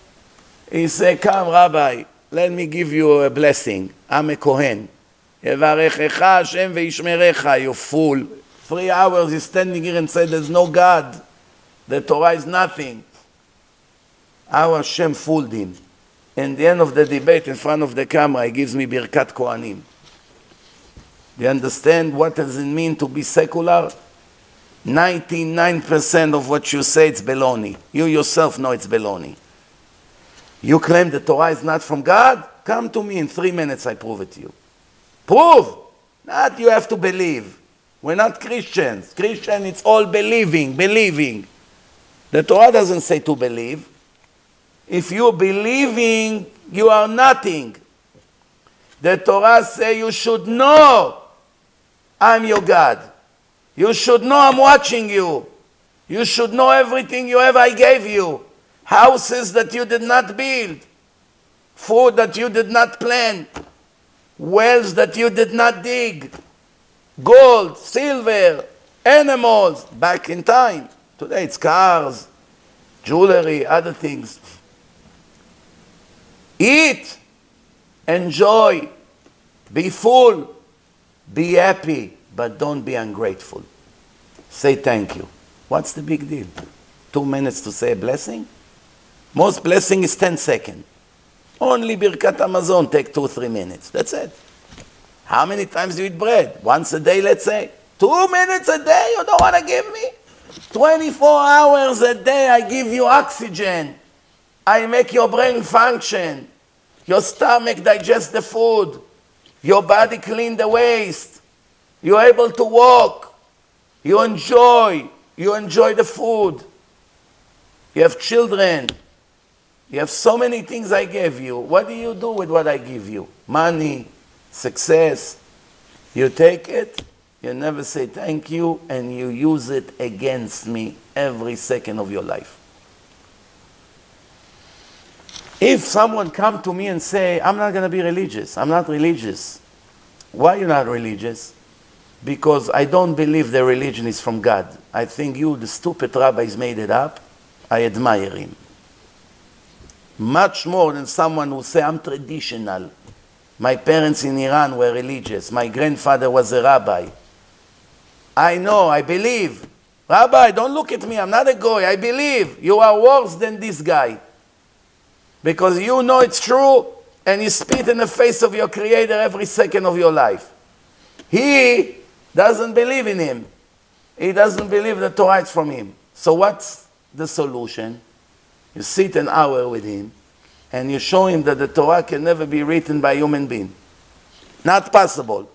he said, Come, Rabbi, let me give you a blessing. I'm a Kohen. יברכך השם וישמרך, you fool, Three hours you're standing here and say there's no God. The Torah is nothing. Our Hashem fooled him. In the end of the debate in front of the camera, he gives me Birkat Kohanim. You understand what does it mean to be secular? 99% of what you say it's baloney. You yourself know it's baloney. You claim the Torah is not from God? Come to me in three minutes, I prove it to you. Prove! Not you have to believe. We're not Christians. Christian, it's all believing, believing. The Torah doesn't say to believe. If you're believing, you are nothing. The Torah say you should know I'm your God. You should know I'm watching you. You should know everything you have I gave you. Houses that you did not build. Food that you did not plant. Wells that you did not dig. Gold, silver, animals, back in time. Today it's cars, jewelry, other things. Eat, enjoy, be full, be happy, but don't be ungrateful. Say thank you. What's the big deal? Two minutes to say a blessing? Most blessing is 10 seconds. Only Birkat Hamazon take two, three minutes. That's it. How many times do you eat bread? Once a day, let's say. Two minutes a day you don't want to give me? 24 hours a day I give you oxygen. I make your brain function. Your stomach digest the food. Your body clean the waste. You're able to walk. You enjoy. You enjoy the food. You have children. You have so many things I gave you. What do you do with what I give you? Money, success. You take it, you never say thank you, and you use it against me every second of your life. If someone come to me and say, I'm not going to be religious, I'm not religious. Why are you not religious? Because I don't believe the religion is from God. I think you, the stupid rabbis, made it up. I admire him. Much more than someone who say, I'm traditional. My parents in Iran were religious. My grandfather was a rabbi. I know, I believe. Rabbi, don't look at me. I'm not a goy. I believe. You are worse than this guy because you know it's true and you spit in the face of your creator every second of your life. He doesn't believe in him. He doesn't believe the Torah is from him. So what's the solution? You sit an hour with him and you show him that the Torah can never be written by human being. Not possible.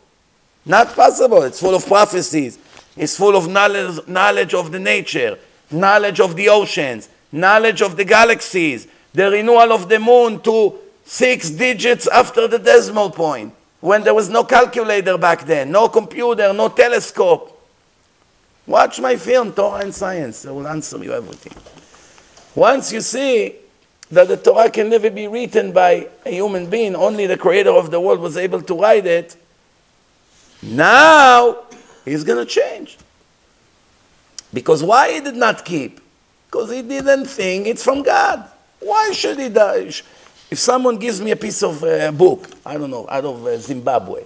Not possible. It's full of prophecies. It's full of knowledge, knowledge of the nature, knowledge of the oceans, knowledge of the galaxies, the renewal of the moon to six digits after the decimal point, when there was no calculator back then, no computer, no telescope. Watch my film, Torah and Science. I will answer you everything. Once you see that the Torah can never be written by a human being, only the creator of the world was able to write it, now he's going to change. Because why he did not keep? Because he didn't think it's from God. Why should he die? If someone gives me a piece of uh, book, I don't know, out of uh, Zimbabwe,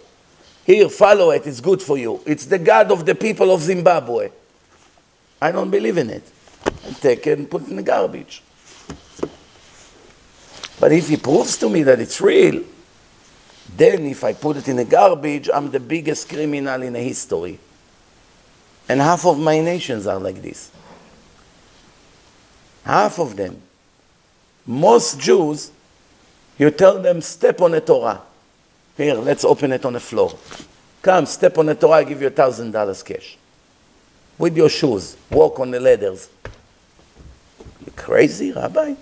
here, follow it, it's good for you. It's the God of the people of Zimbabwe. I don't believe in it. I take it and put it in the garbage. But if he proves to me that it's real, then if I put it in the garbage, I'm the biggest criminal in history. And half of my nations are like this. Half of them. Most Jews, you tell them, step on a Torah. Here, let's open it on the floor. Come, step on the Torah, I give you a thousand dollars cash. With your shoes, walk on the ladders. You crazy, Rabbi?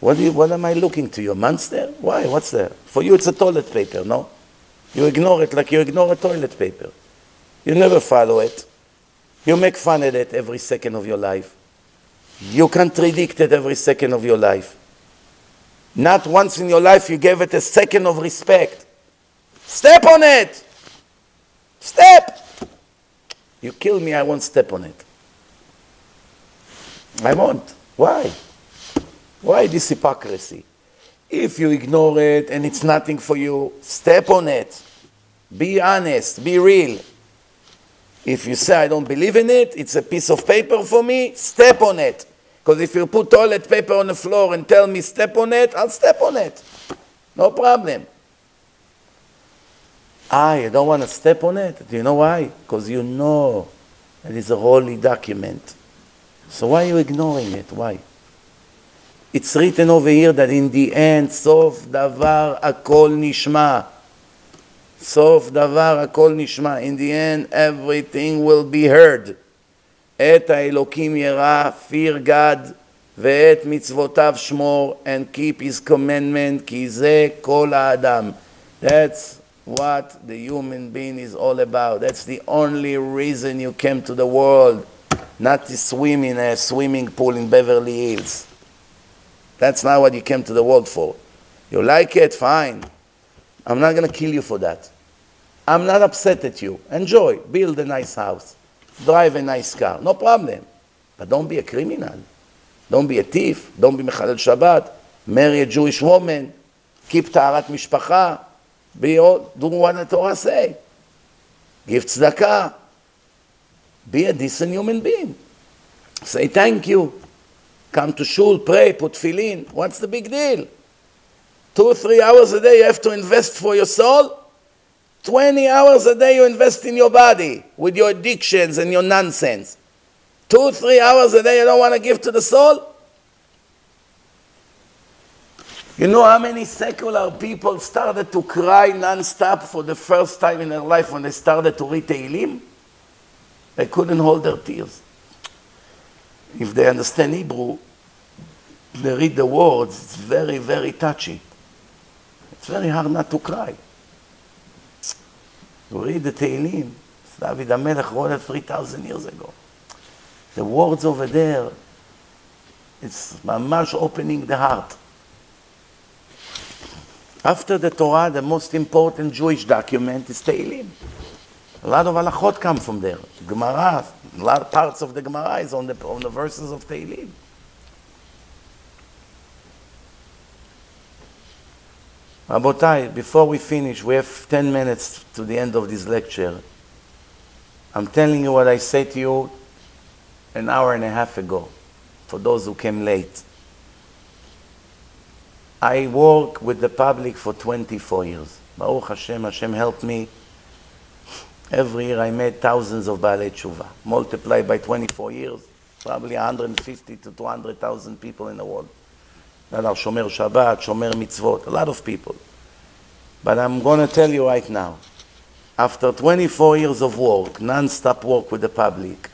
What, you, what am I looking to you, a monster? Why? What's there? For you, it's a toilet paper, no? You ignore it like you ignore a toilet paper. You never follow it. You make fun of it every second of your life. You contradict it every second of your life. Not once in your life you gave it a second of respect. Step on it. Step. You kill me, I won't step on it. I won't. Why? Why this hypocrisy? If you ignore it and it's nothing for you, step on it. Be honest, be real. If you say I don't believe in it, it's a piece of paper for me, step on it. Because if you put toilet paper on the floor and tell me step on it, I'll step on it. No problem. Ah, you don't want to step on it? Do you know why? Because you know it is a holy document. So why are you ignoring it? Why? It's written over here that in the end, סוף דבר הכל נשמע. סוף דבר הכל נשמע. In the end, everything will be heard. את האלוקים ירא, fear God, ואת מצוותיו שמור, and keep his commandment, כי זה כל האדם. That's what the human being is all about. That's the only reason you came to the world, not to swim in a swimming pool in Beverly Hills. That's not what you came to the world for. You like it, fine. I'm not going to kill you for that. I'm not upset at you. Enjoy. Build a nice house. Drive a nice car. No problem. But don't be a criminal. Don't be a thief. Don't be Mechalel Shabbat. Marry a Jewish woman. Keep Taharat Mishpacha. Be all, do what the Torah say. Give tzedakah. Be a decent human being. Say thank you. Come to shul, pray, put tefillin. What's the big deal? Two three hours a day you have to invest for your soul. 20 hours a day you invest in your body with your addictions and your nonsense. Two, three hours a day you don't want to give to the soul. You know how many secular people started to cry non-stop for the first time in their life when they started to read Tehillim? They couldn't hold their tears. If they understand Hebrew, they read the words, it's very, very touchy. It's very hard not to cry. Read the Tehillim, It's David HaMelech wrote it 3,000 years ago. The words over there, it's mamash opening the heart. After the Torah, the most important Jewish document is Tehillim. A lot of halachot come from there. Gemara, a lot of parts of the Gemara is on the, on the verses of Tehillim. Rabotai, before we finish, we have 10 minutes to the end of this lecture. I'm telling you what I said to you an hour and a half ago, for those who came late. I work with the public for 24 years. Baruch Hashem, Hashem helped me. Every year I made thousands of Baalei Tshuva. Multiplied by 24 years, probably 150 to 200,000 people in the world. That are Shomer Shabbat, Shomer Mitzvot, a lot of people. But I'm going to tell you right now, after 24 years of work, non-stop work with the public,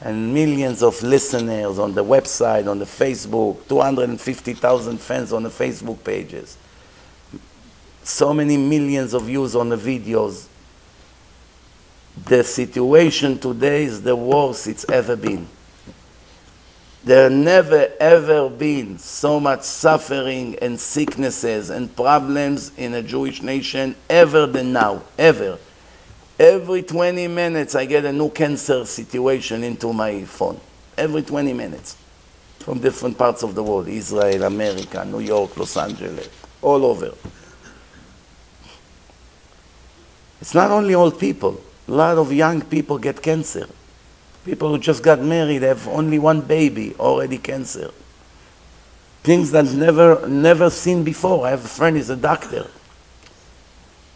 and millions of listeners on the website, on the Facebook, 250,000 fans on the Facebook pages, so many millions of views on the videos. The situation today is the worst it's ever been. There never ever been so much suffering and sicknesses and problems in a Jewish nation ever than now, ever. Every 20 minutes, I get a new cancer situation into my phone. Every 20 minutes. From different parts of the world Israel, America, New York, Los Angeles, all over. It's not only old people, a lot of young people get cancer. People who just got married have only one baby, already cancer. Things that never never seen before. I have a friend, he's a doctor.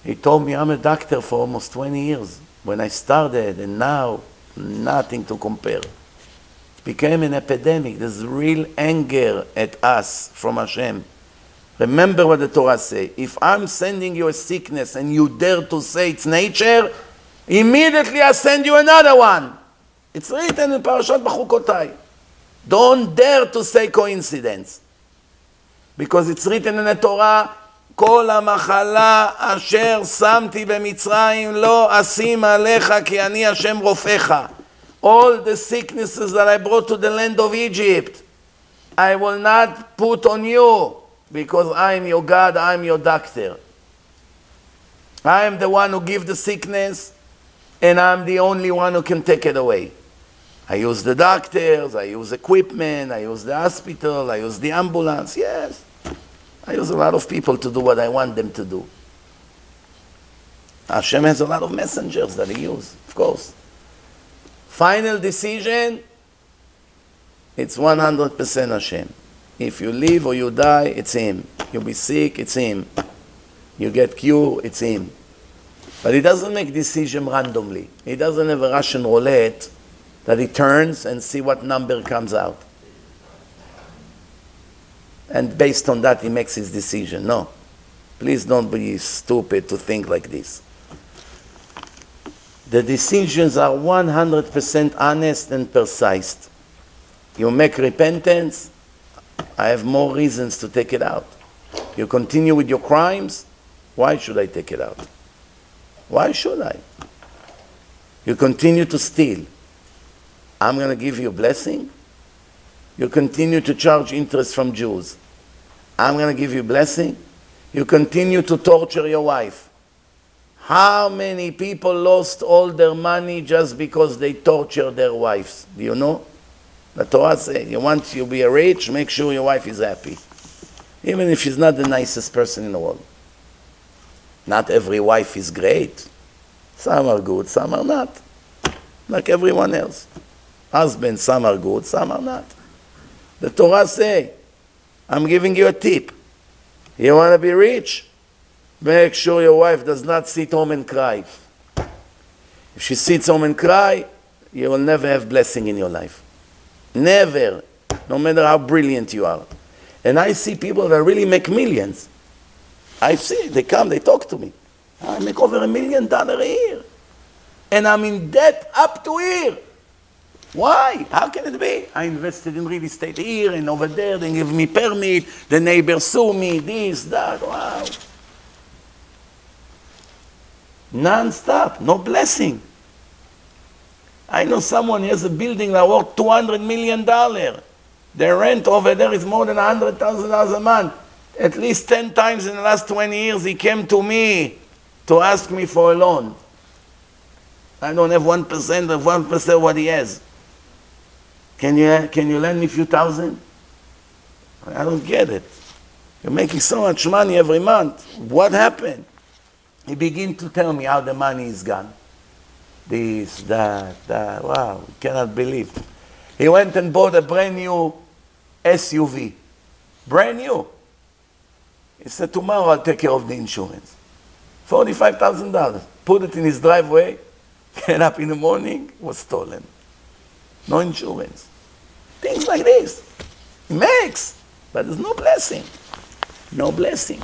He told me I'm a doctor for almost 20 years. When I started and now, nothing to compare. It became an epidemic. There's real anger at us from Hashem. Remember what the Torah says. If I'm sending you a sickness and you dare to say it's nature, immediately I send you another one. It's written in Parashat Bechukotai. Don't dare to say coincidence. Because it's written in the Torah, כל המחלה אשר שמתי במצרים לא אשים עליך כי אני השם All the sicknesses that I brought to the land of Egypt, I will not put on you because I am your God, I am your doctor. I am the one who gives the sickness and I am the only one who can take it away. I use the doctors, I use equipment, I use the hospital, I use the ambulance, yes. I use a lot of people to do what I want them to do. Hashem has a lot of messengers that he uses, of course. Final decision, it's 100% Hashem. If you live or you die, it's Him. You be sick, it's Him. You get cure, it's Him. But He doesn't make decision randomly. He doesn't have a Russian roulette that He turns and see what number comes out. And based on that, He makes His decision. No. Please don't be stupid to think like this. The decisions are 100% honest and precise. You make repentance, I have more reasons to take it out. You continue with your crimes, why should I take it out? Why should I? You continue to steal, I'm going to give you a blessing. You continue to charge interest from Jews, I'm going to give you a blessing. You continue to torture your wife. How many people lost all their money just because they tortured their wives? Do you know? The Torah says, you want to be rich, make sure your wife is happy. Even if she's not the nicest person in the world. Not every wife is great. Some are good, some are not. Like everyone else. Husbands, some are good, some are not. The Torah say, I'm giving you a tip. You want to be rich? Make sure your wife does not sit home and cry. If she sits home and cry, you will never have blessing in your life. Never. No matter how brilliant you are. And I see people that really make millions. I see, they come, they talk to me. I make over a million dollars a year. And I'm in debt up to here. Why? How can it be? I invested in real estate here and over there, they give me permit, the neighbors sue me, this, that, wow. Non-stop, no blessing. I know someone has a building that worth $200 million. Their rent over there is more than $100,000 a month. At least 10 times in the last 20 years he came to me to ask me for a loan. I don't have 1% of 1% of what he has. Can you, can you lend me a few thousand? I don't get it. You're making so much money every month. What happened? He began to tell me how the money is gone. This, that, that. Wow, cannot believe. He went and bought a brand new SUV. Brand new. He said, tomorrow I'll take care of the insurance. $45,000. Put it in his driveway. Get up in the morning, was stolen. No insurance. Things like this. He makes, but there's no blessing. No blessing.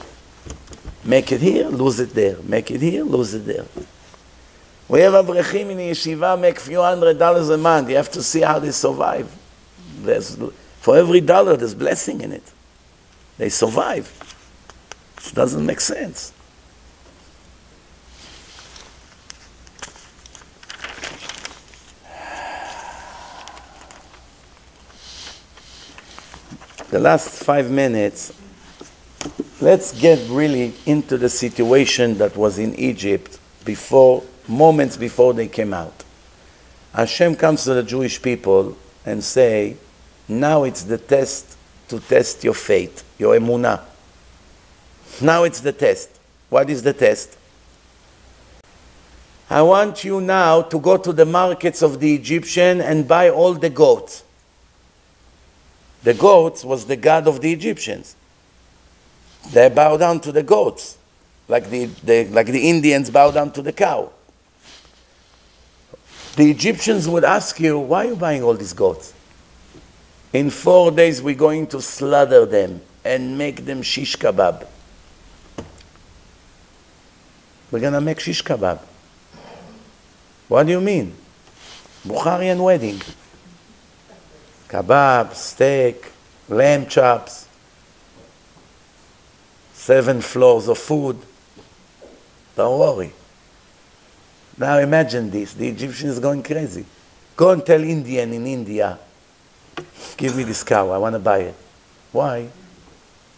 Make it here, lose it there. Make it here, lose it there. We have Avrechim in the yeshiva make few hundred dollars a month. You have to see how they survive. There's, for every dollar, there's blessing in it. They survive. It doesn't make sense. The last five minutes, let's get really into the situation that was in Egypt before, moments before they came out. Hashem comes to the Jewish people and say, now it's the test to test your faith, your emunah. Now it's the test. What is the test? I want you now to go to the markets of the Egyptian and buy all the goats. The goats was the god of the Egyptians. They bow down to the goats, like the, the, like the Indians bow down to the cow. The Egyptians would ask you, why are you buying all these goats? In four days, we're going to slaughter them and make them shish kebab. We're going to make shish kebab. What do you mean? Bukharian wedding. Kebab, steak, lamb chops, seven floors of food. Don't worry. Now imagine this. The Egyptian is going crazy. Go and tell Indian in India, give me this cow. I want to buy it. Why?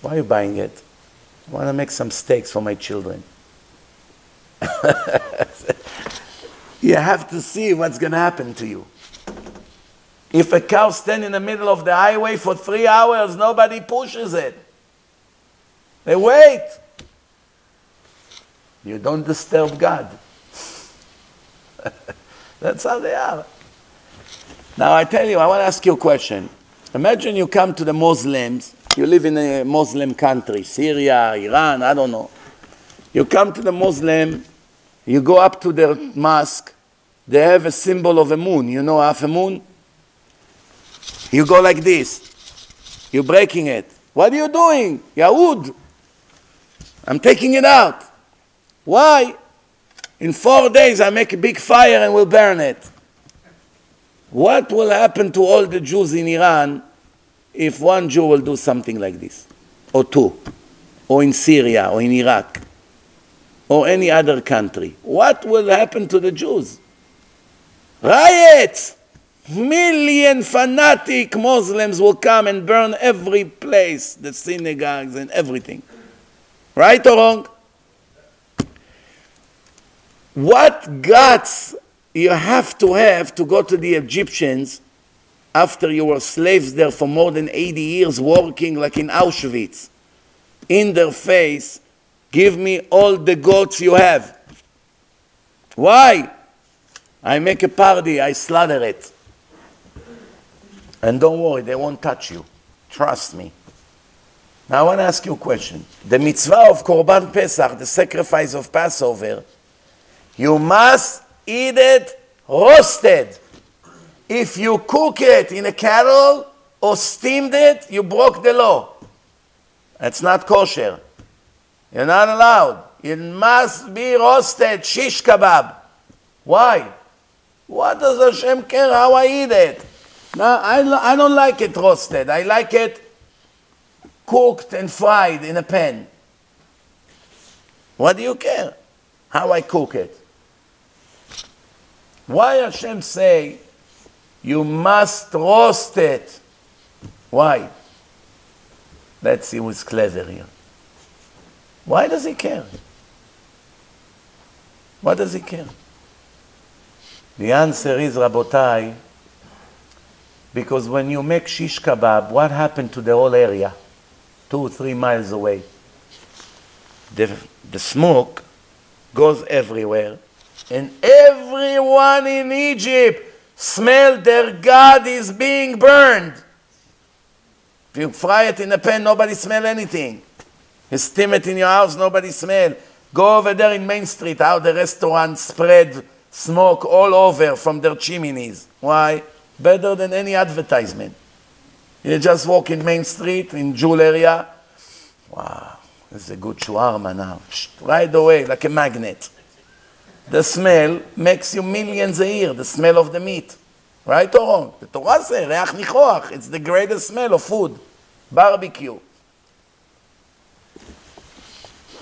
Why are you buying it? I want to make some steaks for my children. you have to see what's going to happen to you. If a cow stands in the middle of the highway for three hours, nobody pushes it. They wait. You don't disturb God. That's how they are. Now I tell you, I want to ask you a question. Imagine you come to the Muslims, you live in a Muslim country, Syria, Iran, I don't know. You come to the Muslim, you go up to their mosque, they have a symbol of a moon. You know half a moon? You go like this. You're breaking it. What are you doing? Yahud. I'm taking it out. Why? In four days I make a big fire and we'll burn it. What will happen to all the Jews in Iran if one Jew will do something like this? Or two? Or in Syria or in Iraq? Or any other country? What will happen to the Jews? Riots! Million fanatic Muslims will come and burn every place, the synagogues and everything. Right or wrong? What guts you have to have to go to the Egyptians after you were slaves there for more than 80 years working like in Auschwitz in their face give me all the goats you have why I make a party I slaughter it and don't worry they won't touch you trust me now I want to ask you a question the mitzvah of Korban Pesach the sacrifice of Passover you must eat it roasted. If you cook it in a kettle or steamed it, you broke the law. That's not kosher. You're not allowed. It must be roasted, shish kebab. Why? What does Hashem care how I eat it? No, I, I don't like it roasted. I like it cooked and fried in a pan. What do you care how I cook it? Why Hashem say, you must roast it? Why? Let's see who's clever here. Why does he care? What does he care? The answer is, Rabotai, because when you make shish kebab, what happened to the whole area? Two, three miles away. The, the smoke goes everywhere and everyone in Egypt smelled their God is being burned. If you fry it in a pan, nobody smell anything. You steam it in your house, nobody smell. Go over there in Main Street, how the restaurant spread smoke all over from their chimneys. Why? Better than any advertisement. You just walk in Main Street, in Jewel area. Wow, this is a good shawarma now. Right away, like a magnet the smell makes you millions a year, the smell of the meat. Right or wrong? The Torah says, reiach nichoach, it's the greatest smell of food. Barbecue.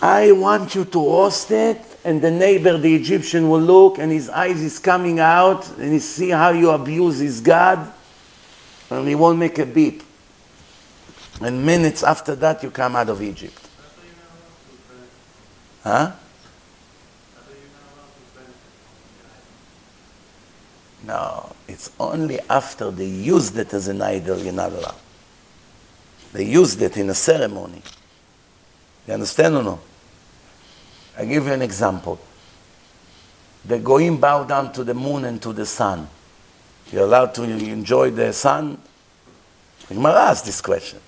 I want you to roast it, and the neighbor, the Egyptian, will look, and his eyes is coming out, and he see how you abuse his God, and he won't make a beep. And minutes after that, you come out of Egypt. Huh? No, it's only after they used it as an idol you're not allowed. They used it in a ceremony. You understand or no? I give you an example. The Goyim bow down to the moon and to the sun. You're allowed to enjoy the sun? Gemara asked this question.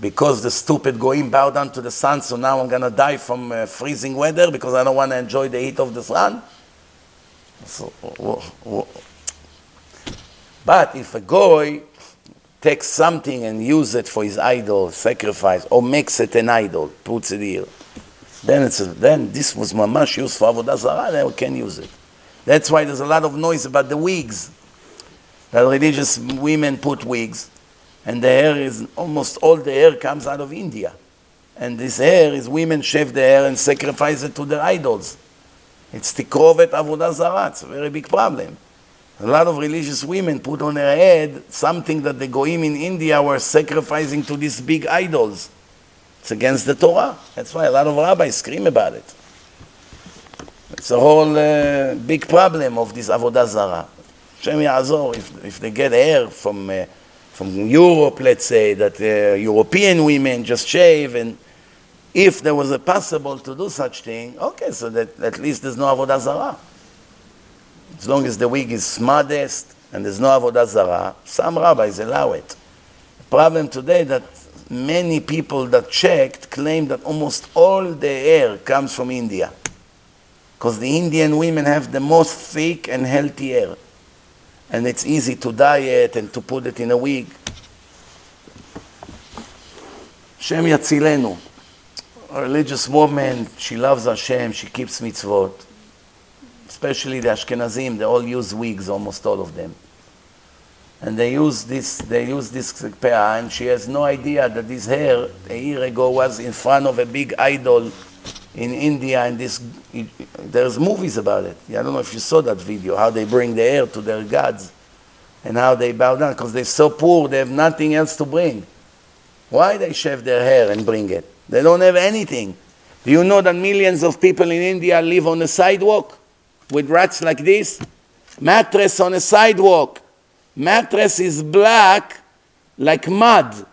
Because the stupid Goyim bow down to the sun, so now I'm going to die from uh, freezing weather because I don't want to enjoy the heat of the sun? So, but if a goy takes something and uses it for his idol, sacrifice, or makes it an idol, puts it here, then it's a, then this was mamash used for avodah zarah, then we can use it. That's why there's a lot of noise about the wigs. That religious women put wigs, and the hair is almost all the hair comes out of India. And this hair is women shave the hair and sacrifice it to their idols. It's tikrovet avodah zarah. It's a very big problem. A lot of religious women put on their head something that the goyim in India were sacrificing to these big idols. It's against the Torah. That's why a lot of rabbis scream about it. It's a whole uh, big problem of this avodah zarah. Shem Yazor, if, if they get air from, uh, from Europe, let's say, that uh, European women just shave and if there was a possible to do such thing, okay, so that at least there's no avodah zarah. As long as the wig is modest, and there's no avodah zarah, some rabbis allow it. The problem today that many people that checked claim that almost all the hair comes from India. Because the Indian women have the most thick and healthy hair. And it's easy to dye it and to put it in a wig. Shem Yatzilenu. A religious woman, she loves Hashem, she keeps mitzvot. Especially the Ashkenazim, they all use wigs, almost all of them and they use this they use this pe'ah and she has no idea that this hair a year ago was in front of a big idol in India and this there's movies about it. I don't know if you saw that video how they bring the hair to their gods and how they bow down because they're so poor they have nothing else to bring. Why they shave their hair and bring it? They don't have anything. Do you know that millions of people in India live on the sidewalk with rats like this? Mattress on a sidewalk mattress is black like mud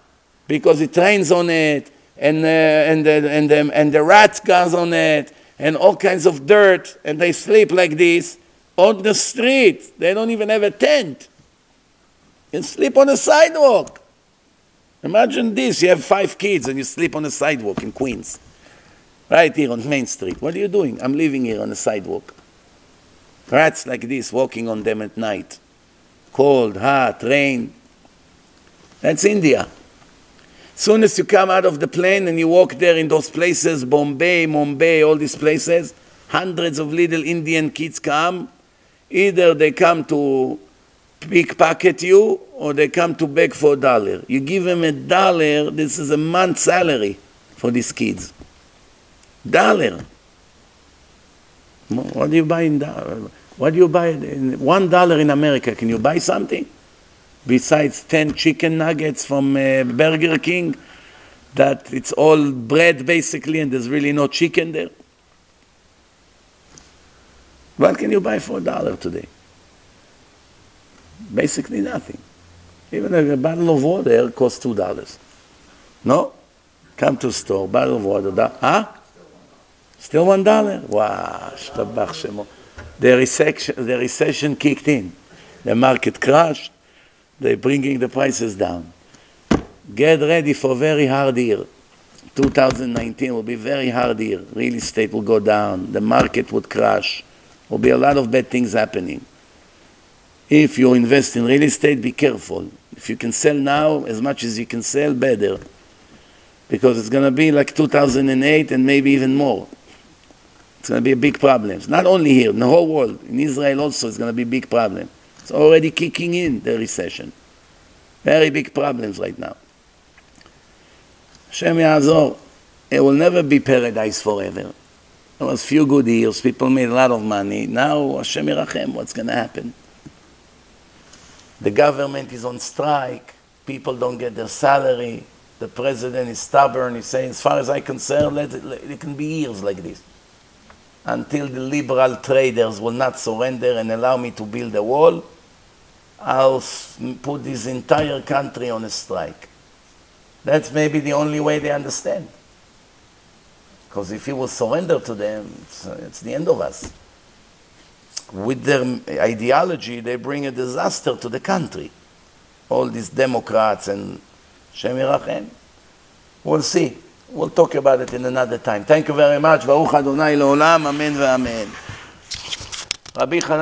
because it rains on it and, uh, and, the, and, the, and the rat goes on it and all kinds of dirt and they sleep like this on the street. They don't even have a tent. You sleep on the sidewalk. Imagine this, you have five kids and you sleep on the sidewalk in Queens. Right here on Main Street. What are you doing? I'm living here on the sidewalk. Rats like this walking on them at night cold, hot, rain. That's India. Soon as you come out of the plane and you walk there in those places, Bombay, Mumbai, all these places, hundreds of little Indian kids come. Either they come to pickpocket you or they come to beg for a dollar. You give them a dollar, this is a month's salary for these kids. Dollar. What do you buy in dollar? What do you buy? One dollar in America, can you buy something? Besides 10 chicken nuggets from uh, Burger King, that it's all bread basically and there's really no chicken there? What can you buy for a dollar today? Basically nothing. Even a bottle of water costs two dollars. No? Come to store, bottle of water, huh? Still one dollar? Wow, the recession, the recession kicked in. The market crashed. They're bringing the prices down. Get ready for very hard year. 2019 will be very hard year. Real estate will go down. The market would crash. Will be a lot of bad things happening. If you invest in real estate, be careful. If you can sell now, as much as you can sell, better. Because it's going to be like 2008 and maybe even more. It's going to be a big problem. Not only here, in the whole world. In Israel also, it's going to be a big problem. It's already kicking in, the recession. Very big problems right now. Hashem Yazor, it will never be paradise forever. There was few good years, people made a lot of money. Now, Hashem Yerachem, what's going to happen? The government is on strike, people don't get their salary, the president is stubborn, he's saying, as far as I'm concerned, let it, let, it can be years like this until the liberal traders will not surrender and allow me to build a wall, I'll put this entire country on a strike. That's maybe the only way they understand. Because if you will surrender to them, it's, it's the end of us. With their ideology, they bring a disaster to the country. All these Democrats and Shem Yerachem. We'll see. We'll talk about it in another time. Thank you very much. ברוך אדוני לעולם, אמן ואמן. רבי חנן